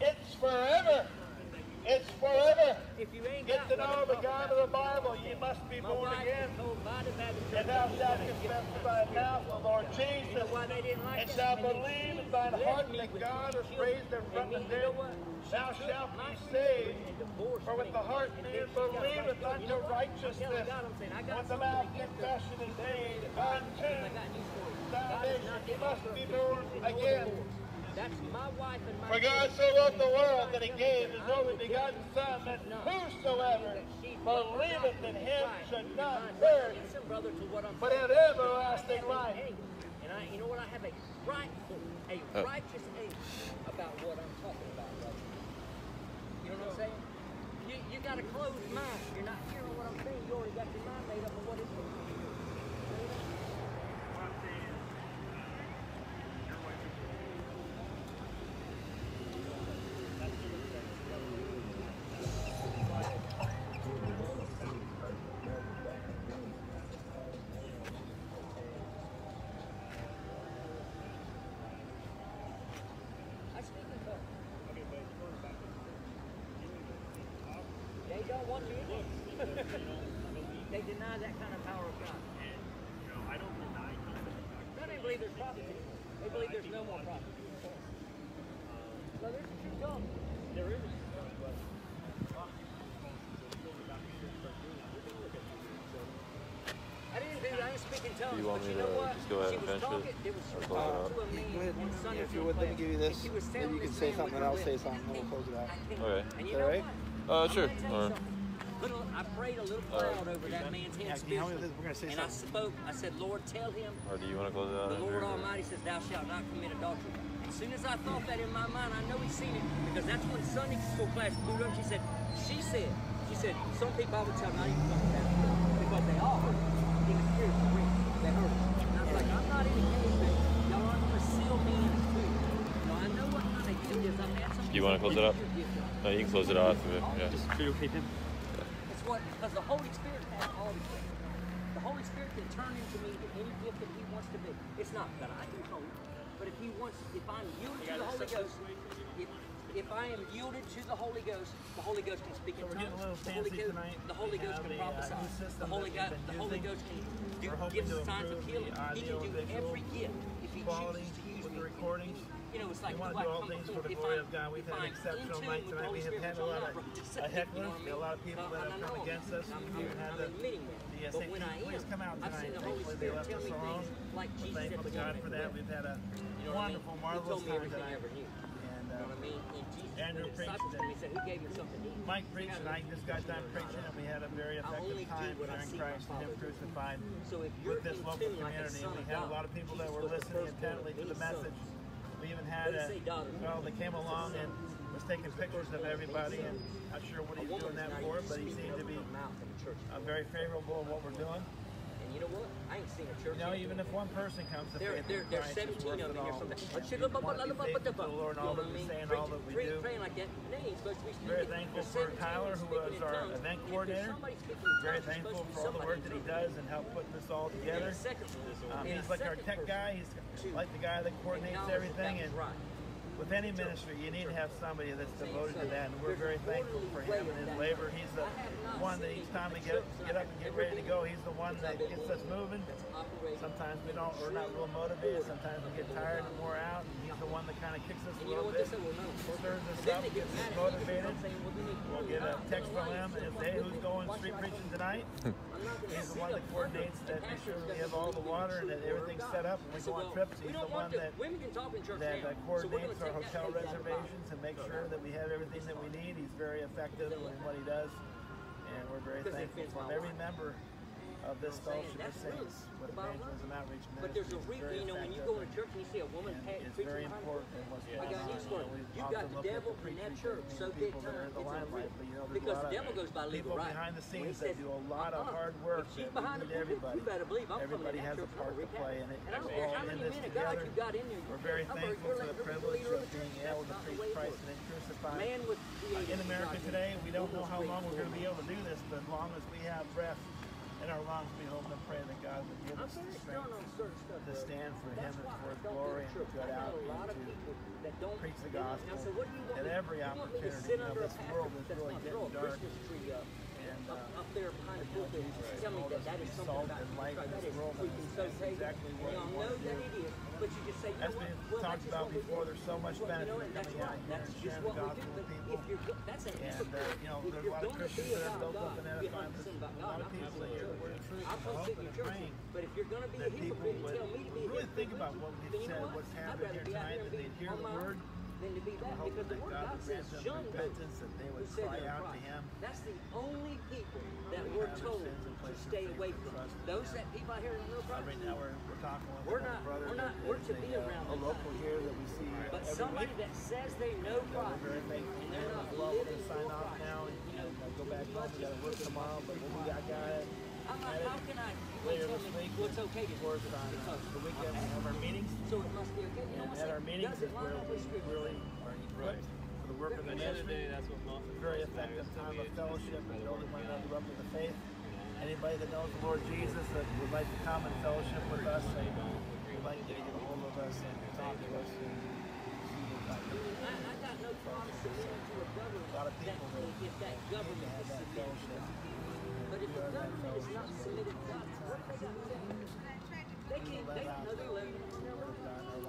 it's forever. It's forever.
If you ain't
Get to know the God of the Bible. You must be born again.
was told by the Baptist church
And thou shalt confess
the
with thy mouth the Lord Jesus,
they didn't like
and shalt believe in thine heart that God has raised him from the dead. Thou shalt be saved. For with the heart man
then she got right
believeth
there. You
unto
for God
so loved the world that he gave his only begotten Son, that whosoever believeth in him should not perish, but have everlasting life.
And I, you know what? I have a rightful, a righteous anger about what I'm talking about, brother. You know what I'm saying? You, you got a closed mind. You're not hearing what I'm saying. You already got your mind made up of what
is
going they deny that kind of power of God.
And, you know, I don't deny
No, they believe there's prophecy. They believe there's no more prophecy. So there's a true God.
There is a true God, but
I didn't do that. I didn't speak in tongues.
Do you want me
you know
to
what?
just go ahead
she
and finish
talking, it? it was,
or close
uh,
it up?
If you would, let me give you this. Then you can say something, and I'll say something, and we'll close it out.
Okay.
Is that
all
right?
Uh, sure.
All right prayed a little oh, cloud over that man's head. And I spoke, I said, Lord, tell him.
Or do you want to close it out?
The Lord Almighty says, Thou shalt not commit adultery. As soon as I thought that in my mind, I know he's seen it because that's when Sunday school class blew up. She said, She said, She said, some people I would tell not even talking about because they all heard it. In the spirit of the they heard it. And I was like, I'm not in the case y'all aren't going to seal me in the spirit.
Do you want to close it up? No, you can close it off. Yeah.
Just
relocate them. spirit can turn into me any gift that he wants to be. It's not that I control it, but if he wants, if I'm yielded to the Holy Ghost, if, if I am yielded to the Holy Ghost, the Holy Ghost can speak
so in
tongues. The Holy, Ghost,
uh,
the Holy Ghost can
a,
prophesy.
Uh,
the Holy, God, the Holy Ghost can do, give signs of healing. He can do every gift if he chooses to use me.
Recording.
You know, it's like,
we want to
do
all things for the glory of God. We've had an exceptional night tonight. We have had a lot of hecklers, a lot of people that have come against us. We've had the the
but when I am,
come out tonight.
I've seen the Holy Spirit tell me things like Jesus
thankful to God for that. We've had a
you know
wonderful, marvelous time
tonight. I ever knew.
And, uh,
you know what I
uh,
mean? And Jesus,
Andrew
the disciples me, said, who gave him something to eat?
Mike preached and
I
just got done preaching, and we had a very effective time
during
Christ and Him crucified with this local community.
Like
we had a lot of people that were listening intently to the message. We even had a well. They came along and was taking pictures of everybody, and not sure what he's doing that for, but he seemed to be uh, very favorable in what we're doing.
And you know what? I ain't seen a church.
You know, even if one person comes to
there,
faith,
there, there's 17 of them here sometimes.
I
should
have
been
the Lord, all that we and all that we do. Very thankful for Tyler, who was our event coordinator. Very thankful for all the work that he does and help put this all together. Um, he's like our tech guy. He's like the guy that coordinates everything. and with any ministry, you need to have somebody that's devoted to that, and we're very thankful for him and his labor. He's the one that each time we get get up and get ready to go, he's the one that gets us moving. Sometimes we don't, we're not real motivated. Sometimes we get tired and wore out, and he's the one that kind of kicks us a little bit, stirs us up, gets us motivated.
We'll
get a text from him and say, "Hey, who's going street preaching tonight?" He's the one that coordinates that makes sure we have all the water and that everything's set up when we go on trips. He's the one that, that uh, coordinates our hotel reservations and makes sure that we have everything that we need. He's very effective in what he does. And we're very thankful for every member of this fellowship of saints with evangelism outreach ministry.
But there's a reason, you know, when you go to church and you see a woman preaching
it's very important.
I got news for you. You got the devil in that church so big time. It's. Because the devil goes by legal right.
behind the scenes that do a lot
uh-uh, of
hard work
she's behind the
everybody.
You better believe I'm
Everybody has a part to play in it.
And I don't care how many men of God you got in there.
We're very thankful for the privilege of being able to preach Christ and then crucify
Man with
in America today, we don't know how long we're going to be able to do this, but as long as we have breath, in our lungs, we hope and pray that God would give us the strength to stand for Him and for His glory and
to go
out and to preach the gospel at every opportunity. You know, this world is really getting dark.
Uh,
and, uh,
up, up there behind the pulpit, tell me that that is something about Jesus Christ. That is freaking so crazy.
Exactly we y'all
know that it is, but you just say, you know what? Well,
talked about before, there's so much
benefit you know, that's
coming
right.
out
here
and sharing the gospel with people. And, you know, there's a lot of Christians that are still
looking
at
it.
A lot of people that I posted
your church. But if you're going to be a hypocrite and tell me to be a hypocrite,
think about what we
just
said, what's
happened
here tonight,
and then
hear the word
than
to be that because the word
God
says shun those who say
they
are
him
That's the only people that we're told to stay away from. Those that people out here in the real
Right now we're,
not, we're not, we're to be
uh,
around
a local here that we see.
But somebody that says they know Christ and they're not living for Christ, you know,
go back home. We got to work tomorrow, but we got guys.
I'm not, how can I?
Later this week,
what's okay to
have our meetings.
So it must be okay.
At our meetings is where we
with
really are equipped for the work of the ministry. Very effective time of fellowship up in the faith. Anybody that knows the Lord Jesus that would like to come and fellowship with us would like to get a hold of us and talk to us.
I, got no problem government
have
is
that
submitted.
fellowship.
But if the government is not submitted to God, what have they got to do? They can't, they don't know their level.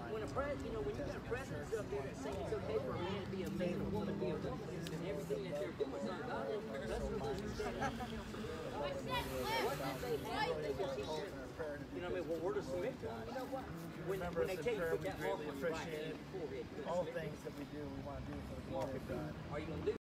When a pres, you know, when you got presidents up there that say it's okay for a man to be a man, a woman to be a woman, and everything that they're doing is not godly, that's what they're saying. What did they have that they could teach them? You know what I mean? Well, we're to submit to them. You know what? When,
Remember us
they
in prayer, we greatly
on your right
appreciate it. All things that we do, we want to do for the glory of God.